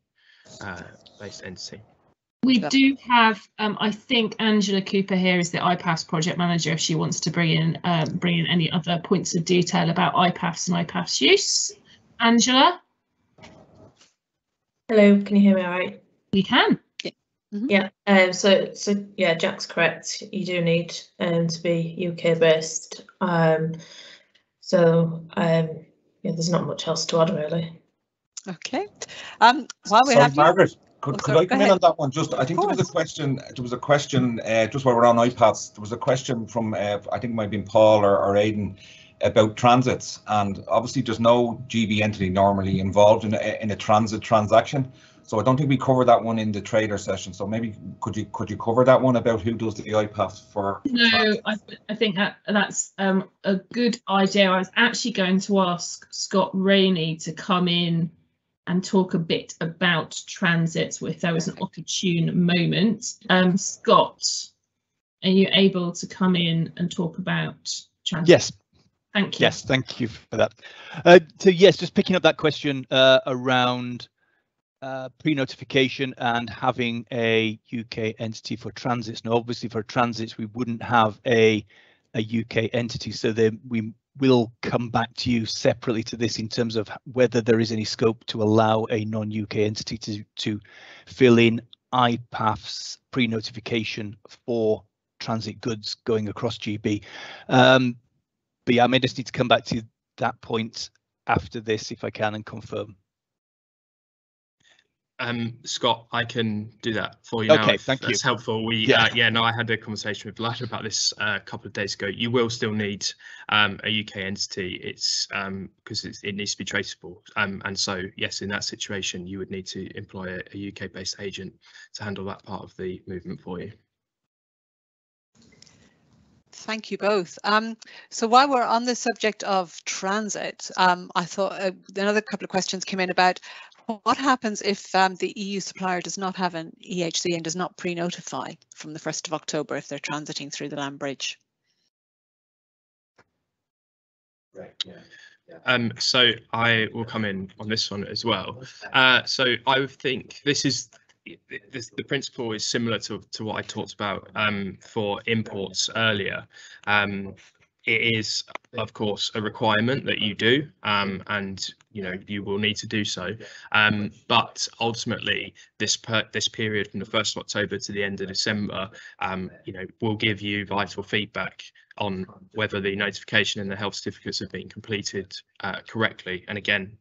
uh, based entity. We do have, um, I think Angela Cooper here is the IPAFFS project manager. If she wants to bring in, um, bring in any other points of detail about IPAFFS and IPAFFS use. Angela, Hello, can you hear me all right? you can. Yeah, um, so, so, yeah, Jack's correct. You do need, um, to be UK based. Um, so, um, yeah, there's not much else to add really. Okay. Um, while we Sorry, have you- Margaret, could, Oh, could sorry, I go come in on that one? Just, I think there was a question, there was a question, uh, just while we're on IPAFFS, there was a question from, uh, I think it might have been Paul or, or Aidan about transits. And obviously there's no GB entity normally involved in a, in a transit transaction. So I don't think we covered that one in the trader session. So maybe could you, could you cover that one about who does the IPAFFS for? No, I, I think that that's um, a good idea. I was actually going to ask Scott Rainey to come in and talk a bit about transits if there was an opportune moment. Um, Scott, are you able to come in and talk about transit? Yes. Thank you. Yes, thank you for that. Uh, so yes, just picking up that question uh, around uh, pre-notification and having a UK entity for transits. Now, obviously, for transits, we wouldn't have a a UK entity, so then we will come back to you separately to this in terms of whether there is any scope to allow a non-UK entity to to fill in IPAFFS pre-notification for transit goods going across GB. Um, but yeah, I may just need to come back to that point after this if I can and confirm. Um, Scott, I can do that for you. Okay, if thank you. That's helpful. We, Yeah. uh, yeah, no, I had a conversation with Vlad about this uh, a couple of days ago. You will still need um, a UK entity. It's um, because it's, it needs to be traceable. Um, and so, yes, in that situation, you would need to employ a, a UK-based agent to handle that part of the movement for you. Thank you both. Um, so while we're on the subject of transit, um, I thought uh, another couple of questions came in about what happens if um, the EU supplier does not have an EHC and does not pre-notify from the 1st of October if they're transiting through the land bridge? Right. Yeah. Um, so I will come in on this one as well. Uh, so I would think this is this, the principle is similar to, to what I talked about um, for imports earlier. Um, it is, of course, a requirement that you do, um, and you know you will need to do so. Um, but ultimately, this per, this period from the first of October to the end of December, um, you know, will give you vital feedback on whether the notification and the health certificates have been completed uh, correctly. And again,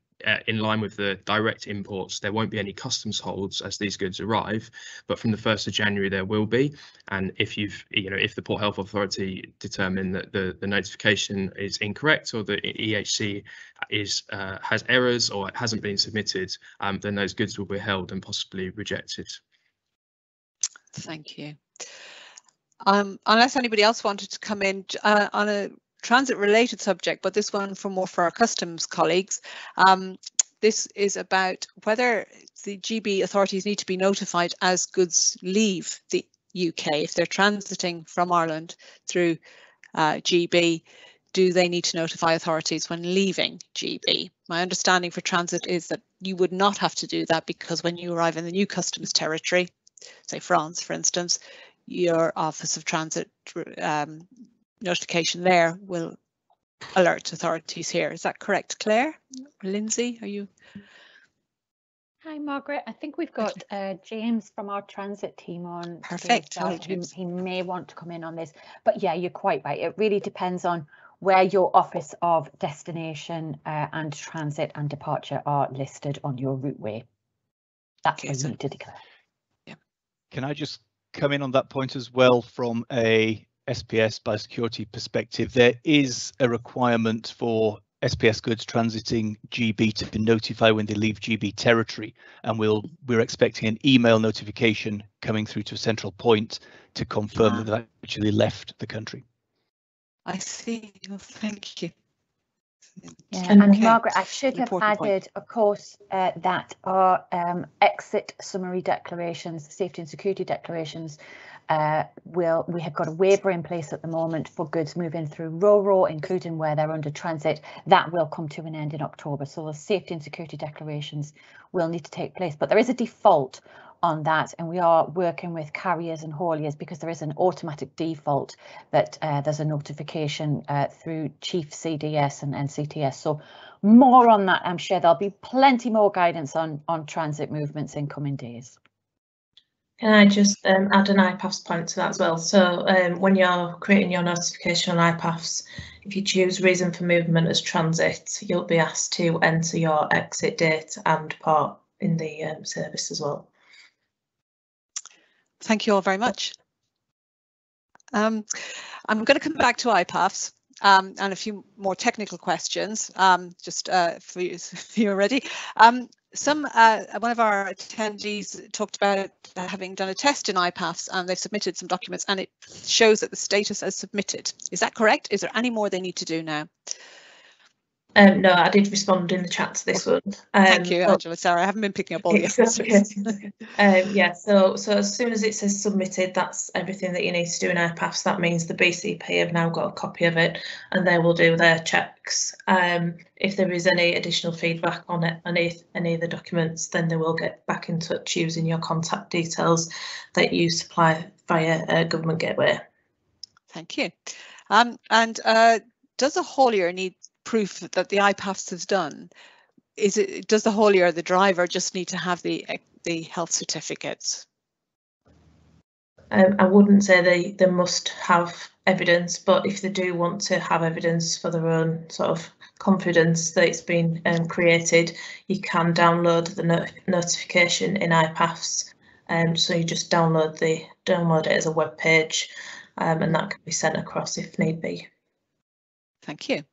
in line with the direct imports, there won't be any customs holds as these goods arrive, but from the 1st of January there will be. And if you've, you know, if the Port Health Authority determine that the, the notification is incorrect or the EHC is uh, has errors or it hasn't been submitted, um, then those goods will be held and possibly rejected. Thank you. Um, unless anybody else wanted to come in uh, on a transit related subject, but this one for more for our customs colleagues. Um, this is about whether the GB authorities need to be notified as goods leave the UK if they're transiting from Ireland through uh, GB. Do they need to notify authorities when leaving GB? My understanding for transit is that you would not have to do that because when you arrive in the new customs territory, say France, for instance, your Office of Transit um, notification there will alert authorities here. Is that correct, Claire? Lindsay, are you? Hi, Margaret. I think we've got uh, James from our transit team on. Perfect. stage, uh, he- He, may want to come in on this, but yeah, you're quite right. It really depends on where your office of destination uh, and transit and departure are listed on your routeway. That's Okay, where so- you need to declare. Can I just come in on that point as well from a SPS biosecurity perspective? There is a requirement for SPS goods transiting GB to be notified when they leave GB territory, and we'll we're expecting an email notification coming through to a central point to confirm that they've actually left the country. I see. Well, thank you. Yeah, and Okay. Margaret, I should have Important point. added, of course, uh, that our um, exit summary declarations, safety and security declarations, uh, will we have got a waiver in place at the moment for goods moving through RoRo, including where they're under transit. That will come to an end in October. So the safety and security declarations will need to take place, but there is a default on that and we are working with carriers and hauliers because there is an automatic default that uh, there's a notification uh, through CHIEF CDS and NCTS so more on that I'm sure there'll be plenty more guidance on on transit movements in coming days Can I just um, add an IPAFFS point to that as well? So um, when you're creating your notification on IPAFFS, if you choose reason for movement as transit, you'll be asked to enter your exit date and part in the um, service as well. Thank you all very much. Um, I'm going to come back to IPAFFS um, and a few more technical questions, um, just uh, for you, if you're ready. Some uh, one of our attendees talked about having done a test in IPAFFS and they've submitted some documents and it shows that the status as submitted. Is that correct? Is there any more they need to do now? Um, no, I did respond in the chat to this one. Um, Thank you, Angela. Sorry, I haven't been picking up all the answers. okay. Um, yeah, so so as soon as it says submitted, that's everything that you need to do in IPAFFS. That means the BCP have now got a copy of it and they will do their checks. Um, if there is any additional feedback on it, any, any of the documents, then they will get back in touch using your contact details that you supply via uh, Government Gateway. Thank you. Um, and uh, does a haulier need proof that the IPAFFS has done? Is it does the haulier, or the driver, just need to have the eh, the health certificates? Um, I wouldn't say they, they must have evidence, but if they do want to have evidence for their own sort of confidence that it's been um, created, you can download the no- notification in IPAFFS. Um, so you just download the download it as a web page, um, and that can be sent across if need be. Thank you.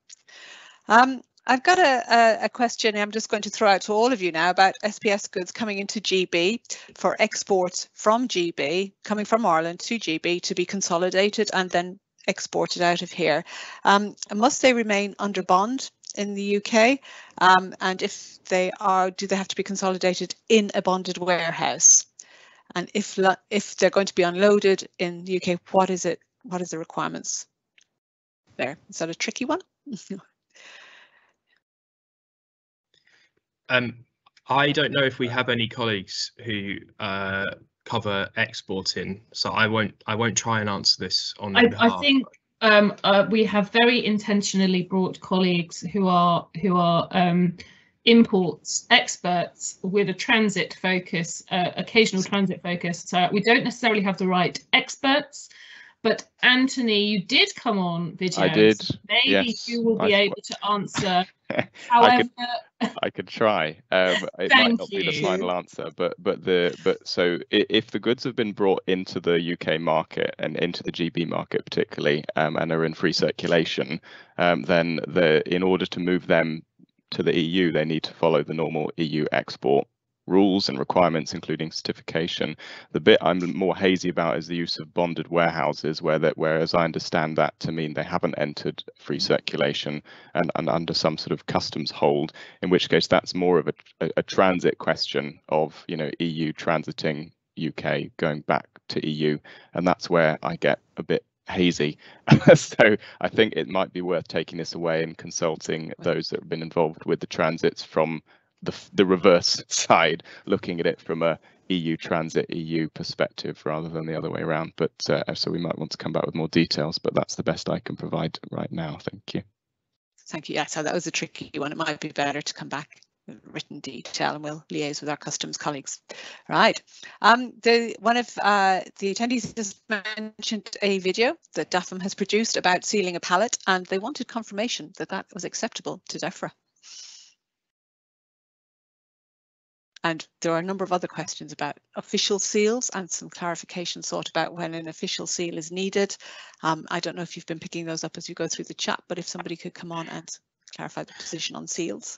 Um, I've got a, a, question I'm just going to throw out to all of you now about SPS goods coming into GB for exports from GB, coming from Ireland to GB to be consolidated and then exported out of here. Um, must they remain under bond in the UK? Um, and if they are, do they have to be consolidated in a bonded warehouse? And if if they're going to be unloaded in the UK, what is it? What is the requirements there? Is that a tricky one? Um, I don't know if we have any colleagues who uh, cover exporting, so I won't. I won't try and answer this on their I, behalf. I think um, uh, we have very intentionally brought colleagues who are who are um, imports experts with a transit focus, uh, occasional transit focus. So we don't necessarily have the right experts. But Anthony, you did come on video. I did, so Maybe yes. you will be I- able to answer. I However, could, I could try. Um, it might not be the final answer, but but the but so if the goods have been brought into the UK market and into the GB market particularly, um, and are in free circulation, um, then the in order to move them to the EU, they need to follow the normal EU export rules and requirements, including certification. The bit I'm more hazy about is the use of bonded warehouses, where that, whereas I understand that to mean they haven't entered free mm. circulation and, and under some sort of customs hold, in which case that's more of a, a, a transit question of, you know, EU transiting UK going back to EU, and that's where I get a bit hazy. so I think it might be worth taking this away and consulting those that have been involved with the transits from the, the reverse side, looking at it from a EU transit EU perspective rather than the other way around. But uh, so we might want to come back with more details, but that's the best I can provide right now. Thank you. Thank you. Yeah, so that was a tricky one. It might be better to come back written detail and we'll liaise with our customs colleagues. Right. Um, the one of uh, the attendees has mentioned a video that DAFM has produced about sealing a pallet and they wanted confirmation that that was acceptable to DEFRA. And there are a number of other questions about official seals and some clarification sought about when an official seal is needed. Um, I don't know if you've been picking those up as you go through the chat, but if somebody could come on and clarify the position on seals.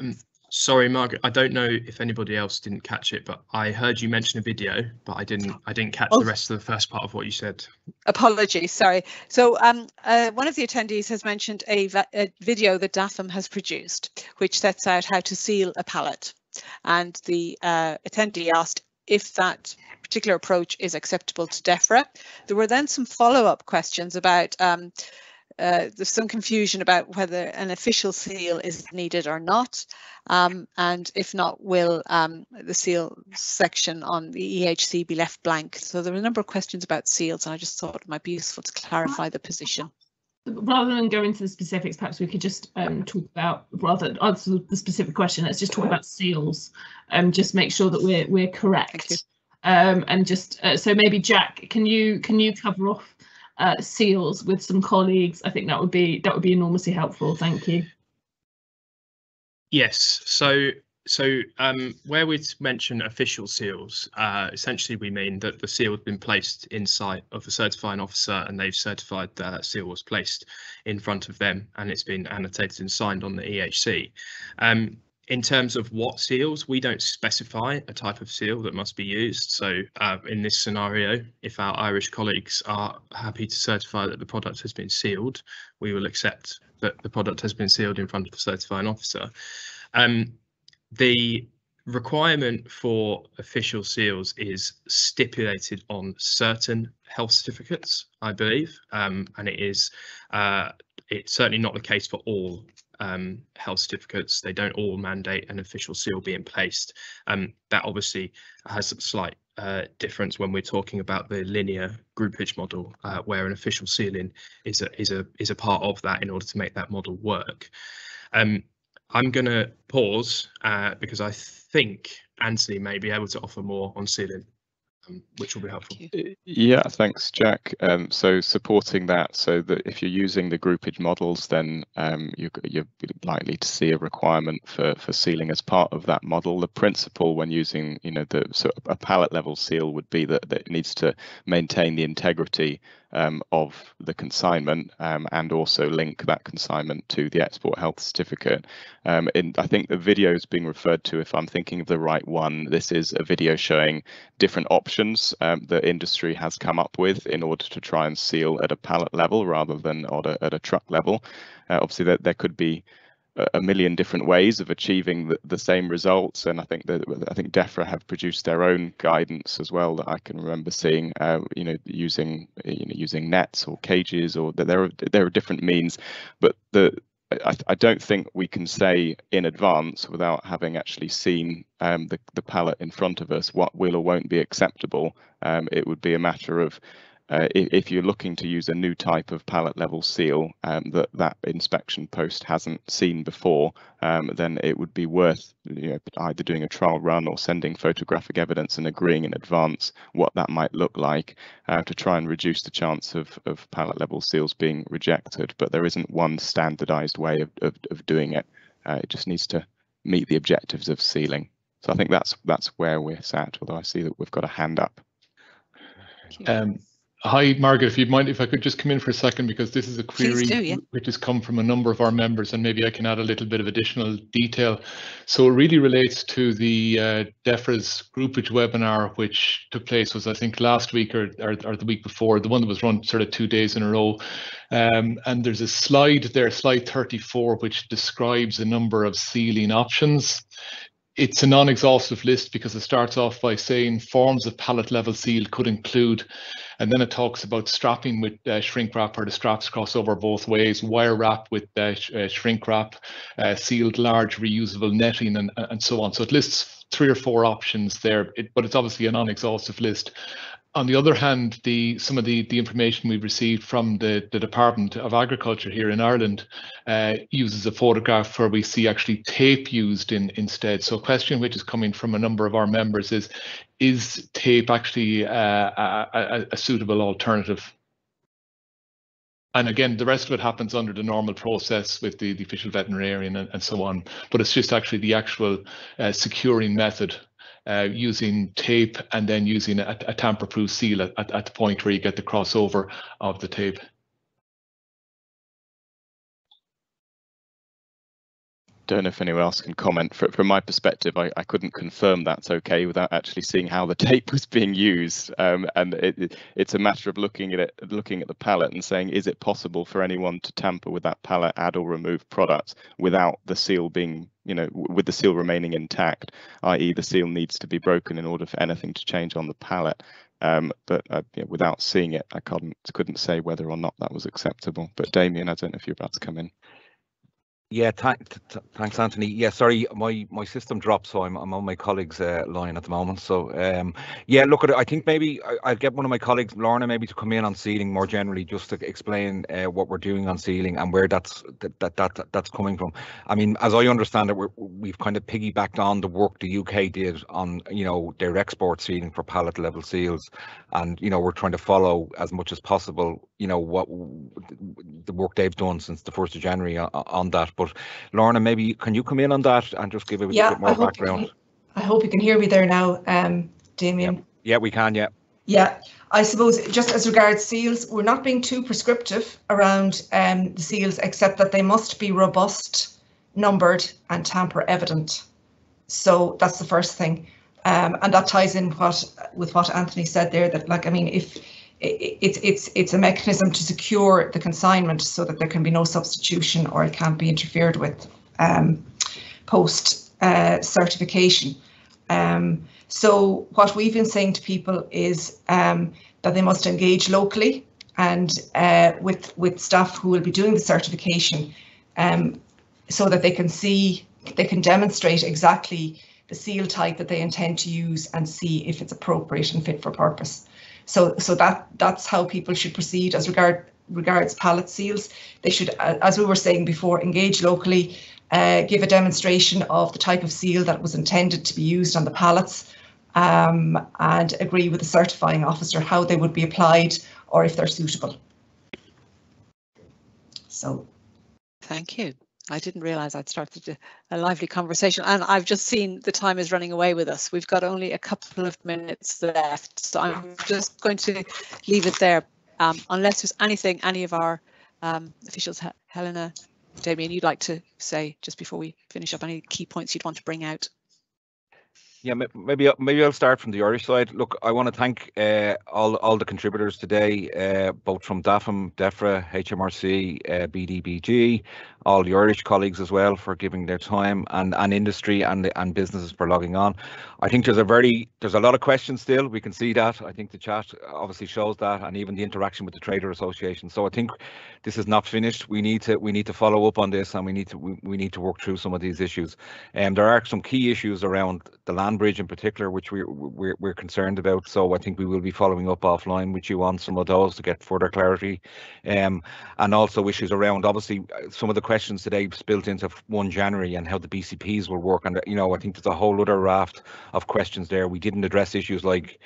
Um, sorry, Margaret. I don't know if anybody else didn't catch it, but I heard you mention a video, but I didn't. I didn't catch Oh. the rest of the first part of what you said. Apologies, sorry. So um, uh, one of the attendees has mentioned a, a video that DAFM has produced, which sets out how to seal a pallet. And the uh, attendee asked if that particular approach is acceptable to DEFRA. There were then some follow-up questions about um, uh, there's some confusion about whether an official seal is needed or not. Um, and if not, will um, the seal section on the EHC be left blank? So there were a number of questions about seals, and I just thought it might be useful to clarify the position. Rather than go into the specifics, perhaps we could just um, talk about rather answer the specific question. Let's just talk about seals. Um, just make sure that we're we're correct. Um, and just uh, so maybe Jack, can you can you cover off uh, seals with some colleagues? I think that would be that would be enormously helpful. Thank you. Yes. So so um, where we mention official seals, uh, essentially we mean that the seal has been placed in sight of the certifying officer and they've certified that seal was placed in front of them and it's been annotated and signed on the EHC. Um, in terms of what seals, we don't specify a type of seal that must be used. So uh, in this scenario, if our Irish colleagues are happy to certify that the product has been sealed, we will accept that the product has been sealed in front of the certifying officer. Um, the requirement for official seals is stipulated on certain health certificates, I believe, um, and it is uh, it's certainly not the case for all um, health certificates. They don't all mandate an official seal being placed. Um, that obviously has a slight uh, difference when we're talking about the linear groupage model, uh, where an official sealing is a is a is a part of that in order to make that model work. Um, I'm going to pause uh, because I think Anthony may be able to offer more on sealing, um, which will be helpful. Yeah, thanks, Jack. Um, so supporting that, so that if you're using the groupage models, then um, you, you're likely to see a requirement for for sealing as part of that model. The principle when using, you know, the so a pallet level seal would be that, that it needs to maintain the integrity um, of the consignment um, and also link that consignment to the export health certificate. Um, in, I think the video is being referred to, if I'm thinking of the right one, this is a video showing different options um, that industry has come up with in order to try and seal at a pallet level rather than at a, at a truck level. Uh, obviously, there, there could be a million different ways of achieving the, the same results. And I think that I think DEFRA have produced their own guidance as well that I can remember seeing. Uh, you know, using you know using nets or cages or that there are there are different means, but the I, I don't think we can say in advance without having actually seen um, the, the pallet in front of us what will or won't be acceptable. Um, it would be a matter of uh, if, if you're looking to use a new type of pallet level seal um, that that inspection post hasn't seen before, um, then it would be worth you know, either doing a trial run or sending photographic evidence and agreeing in advance what that might look like uh, to try and reduce the chance of, of pallet level seals being rejected. But there isn't one standardized way of, of, of doing it. Uh, it just needs to meet the objectives of sealing. So I think that's that's where we're sat, although I see that we've got a hand up. Um, hi, Margaret, if you'd mind if I could just come in for a second, because this is a query do, yeah. which has come from a number of our members, and maybe I can add a little bit of additional detail. So it really relates to the uh, DEFRA's groupage webinar, which took place was I think last week or, or, or the week before, the one that was run sort of two days in a row. Um, and there's a slide there, slide 34, which describes a number of sealing options it's a non-exhaustive list because it starts off by saying forms of pallet level seal could include, and then it talks about strapping with uh, shrink wrap or the straps cross over both ways, wire wrap with uh, sh uh, shrink wrap, uh, sealed large reusable netting, and, and so on. So it lists three or four options there, it, but it's obviously a non-exhaustive list. On the other hand, the some of the, the information we've received from the, the Department of Agriculture here in Ireland uh, uses a photograph where we see actually tape used in instead. So a question which is coming from a number of our members is, is tape actually uh, a, a, suitable alternative? And again, the rest of it happens under the normal process with the, the official veterinarian and, and so on. But it's just actually the actual uh, securing method uh, using tape and then using a, a tamper-proof seal at, at, at the point where you get the crossover of the tape. Don't know if anyone else can comment. For, from my perspective, I, I couldn't confirm that's okay without actually seeing how the tape was being used. Um, and it, it's a matter of looking at it, looking at the pallet and saying, is it possible for anyone to tamper with that pallet, add or remove products without the seal being, you know, with the seal remaining intact, i.e. the seal needs to be broken in order for anything to change on the pallet. Um, but uh, yeah, without seeing it, I couldn't couldn't say whether or not that was acceptable. But Damien, I don't know if you're about to come in. Yeah, th th thanks, Anthony. Yeah, sorry, my my system dropped, so I'm I'm on my colleague's uh, line at the moment. So, um, yeah, look, I think maybe I, will get one of my colleagues, Lorna, maybe to come in on sealing more generally, just to explain uh, what we're doing on sealing and where that's that, that that that's coming from. I mean, as I understand it, we're, we've kind of piggybacked on the work the UK did on you know their export sealing for pallet level seals, and you know we're trying to follow as much as possible, you know what the work they've done since the first of January on, on that. But Lorna, maybe can you come in on that and just give a yeah, bit more I background? Can, I hope you can hear me there now, um, Damien. Yeah, we can. Yeah. Yeah, I suppose just as regards seals, we're not being too prescriptive around um, the seals, except that they must be robust, numbered, and tamper evident. So that's the first thing, um, and that ties in what with what Anthony said there. That like, I mean, if it's it's it's a mechanism to secure the consignment so that there can be no substitution or it can't be interfered with um, post uh, certification. Um, so what we've been saying to people is um, that they must engage locally and uh, with with staff who will be doing the certification, um, so that they can see they can demonstrate exactly the seal type that they intend to use and see if it's appropriate and fit for purpose. So, so that that's how people should proceed as regard regards pallet seals. They should, as we were saying before, engage locally, uh, give a demonstration of the type of seal that was intended to be used on the pallets, um, and agree with the certifying officer how they would be applied or if they're suitable. So. Thank you. I didn't realize I'd started a, lively conversation and I've just seen the time is running away with us. We've got only a couple of minutes left, so I'm just going to leave it there. Um, unless there's anything any of our um, officials, Helena, Damien, you'd like to say just before we finish up, any key points you'd want to bring out? Yeah, maybe maybe I'll start from the Irish side. Look, I want to thank uh, all all the contributors today, uh, both from DAFM, DEFRA, HMRC, uh, BPDG, all the Irish colleagues as well for giving their time, and and industry and and businesses for logging on. I think there's a very there's a lot of questions still. We can see that. I think the chat obviously shows that, and even the interaction with the trader association. So I think this is not finished. We need to we need to follow up on this, and we need to we, we need to work through some of these issues. And um, there are some key issues around the land bridge in particular, which we we're, we're concerned about. So I think we will be following up offline with you on some of those to get further clarity, um, and also issues around obviously some of the questions today built into 1 January and how the BCPs will work. And you know I think there's a whole other raft of questions there. We didn't address issues like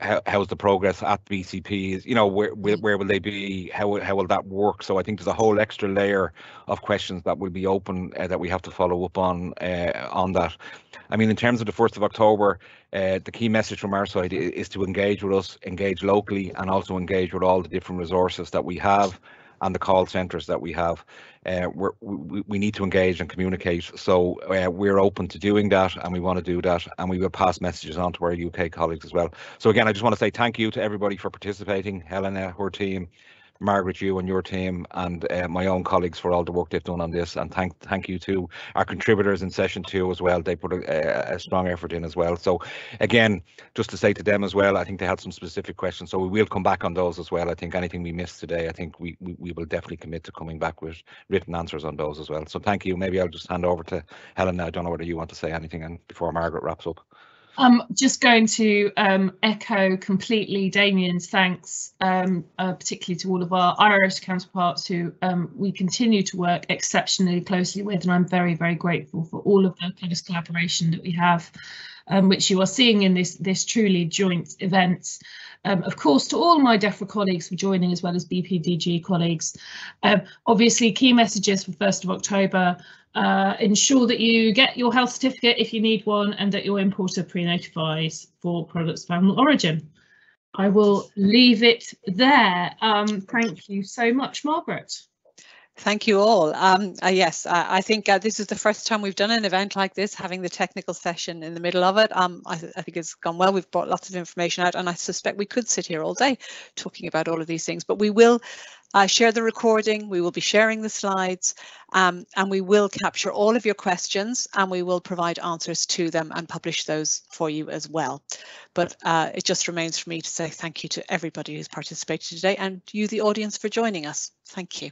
how, how's the progress at BCPs? You know, where, where where will they be? How how will that work? So I think there's a whole extra layer of questions that will be open uh, that we have to follow up on uh, on that. I mean, in terms of the first of October, uh, the key message from our side is, is to engage with us, engage locally, and also engage with all the different resources that we have and the call centres that we have. Uh, we we need to engage and communicate. So uh, we're open to doing that, and we want to do that, and we will pass messages on to our UK colleagues as well. So again, I just want to say thank you to everybody for participating. Helena, her team, Margaret, you and your team, and uh, my own colleagues for all the work they've done on this. And thank thank you to our contributors in session two as well. They put a, a, strong effort in as well. So again, just to say to them as well, I think they had some specific questions. So we will come back on those as well. I think anything we missed today, I think we, we, we will definitely commit to coming back with written answers on those as well. So thank you. Maybe I'll just hand over to Helen. I don't know whether you want to say anything and before Margaret wraps up. I'm just going to um, echo completely Damien's thanks, um, uh, particularly to all of our Irish counterparts who um, we continue to work exceptionally closely with, and I'm very, very grateful for all of the close collaboration that we have, um, which you are seeing in this this truly joint event. Um, of course, to all my DEFRA colleagues for joining, as well as BPDG colleagues. Um, obviously, key messages for 1st of October uh, ensure that you get your health certificate if you need one and that your importer pre-notifies for products of animal origin. I will leave it there. Um, thank you so much, Margaret. Thank you all. Um, uh, yes, I think uh, this is the first time we've done an event like this, having the technical session in the middle of it. Um, I, th I, think it's gone well. We've brought lots of information out and I suspect we could sit here all day talking about all of these things, but we will uh, share the recording, we will be sharing the slides um, and we will capture all of your questions and we will provide answers to them and publish those for you as well. But uh, it just remains for me to say thank you to everybody who's participated today and you, the audience, for joining us. Thank you.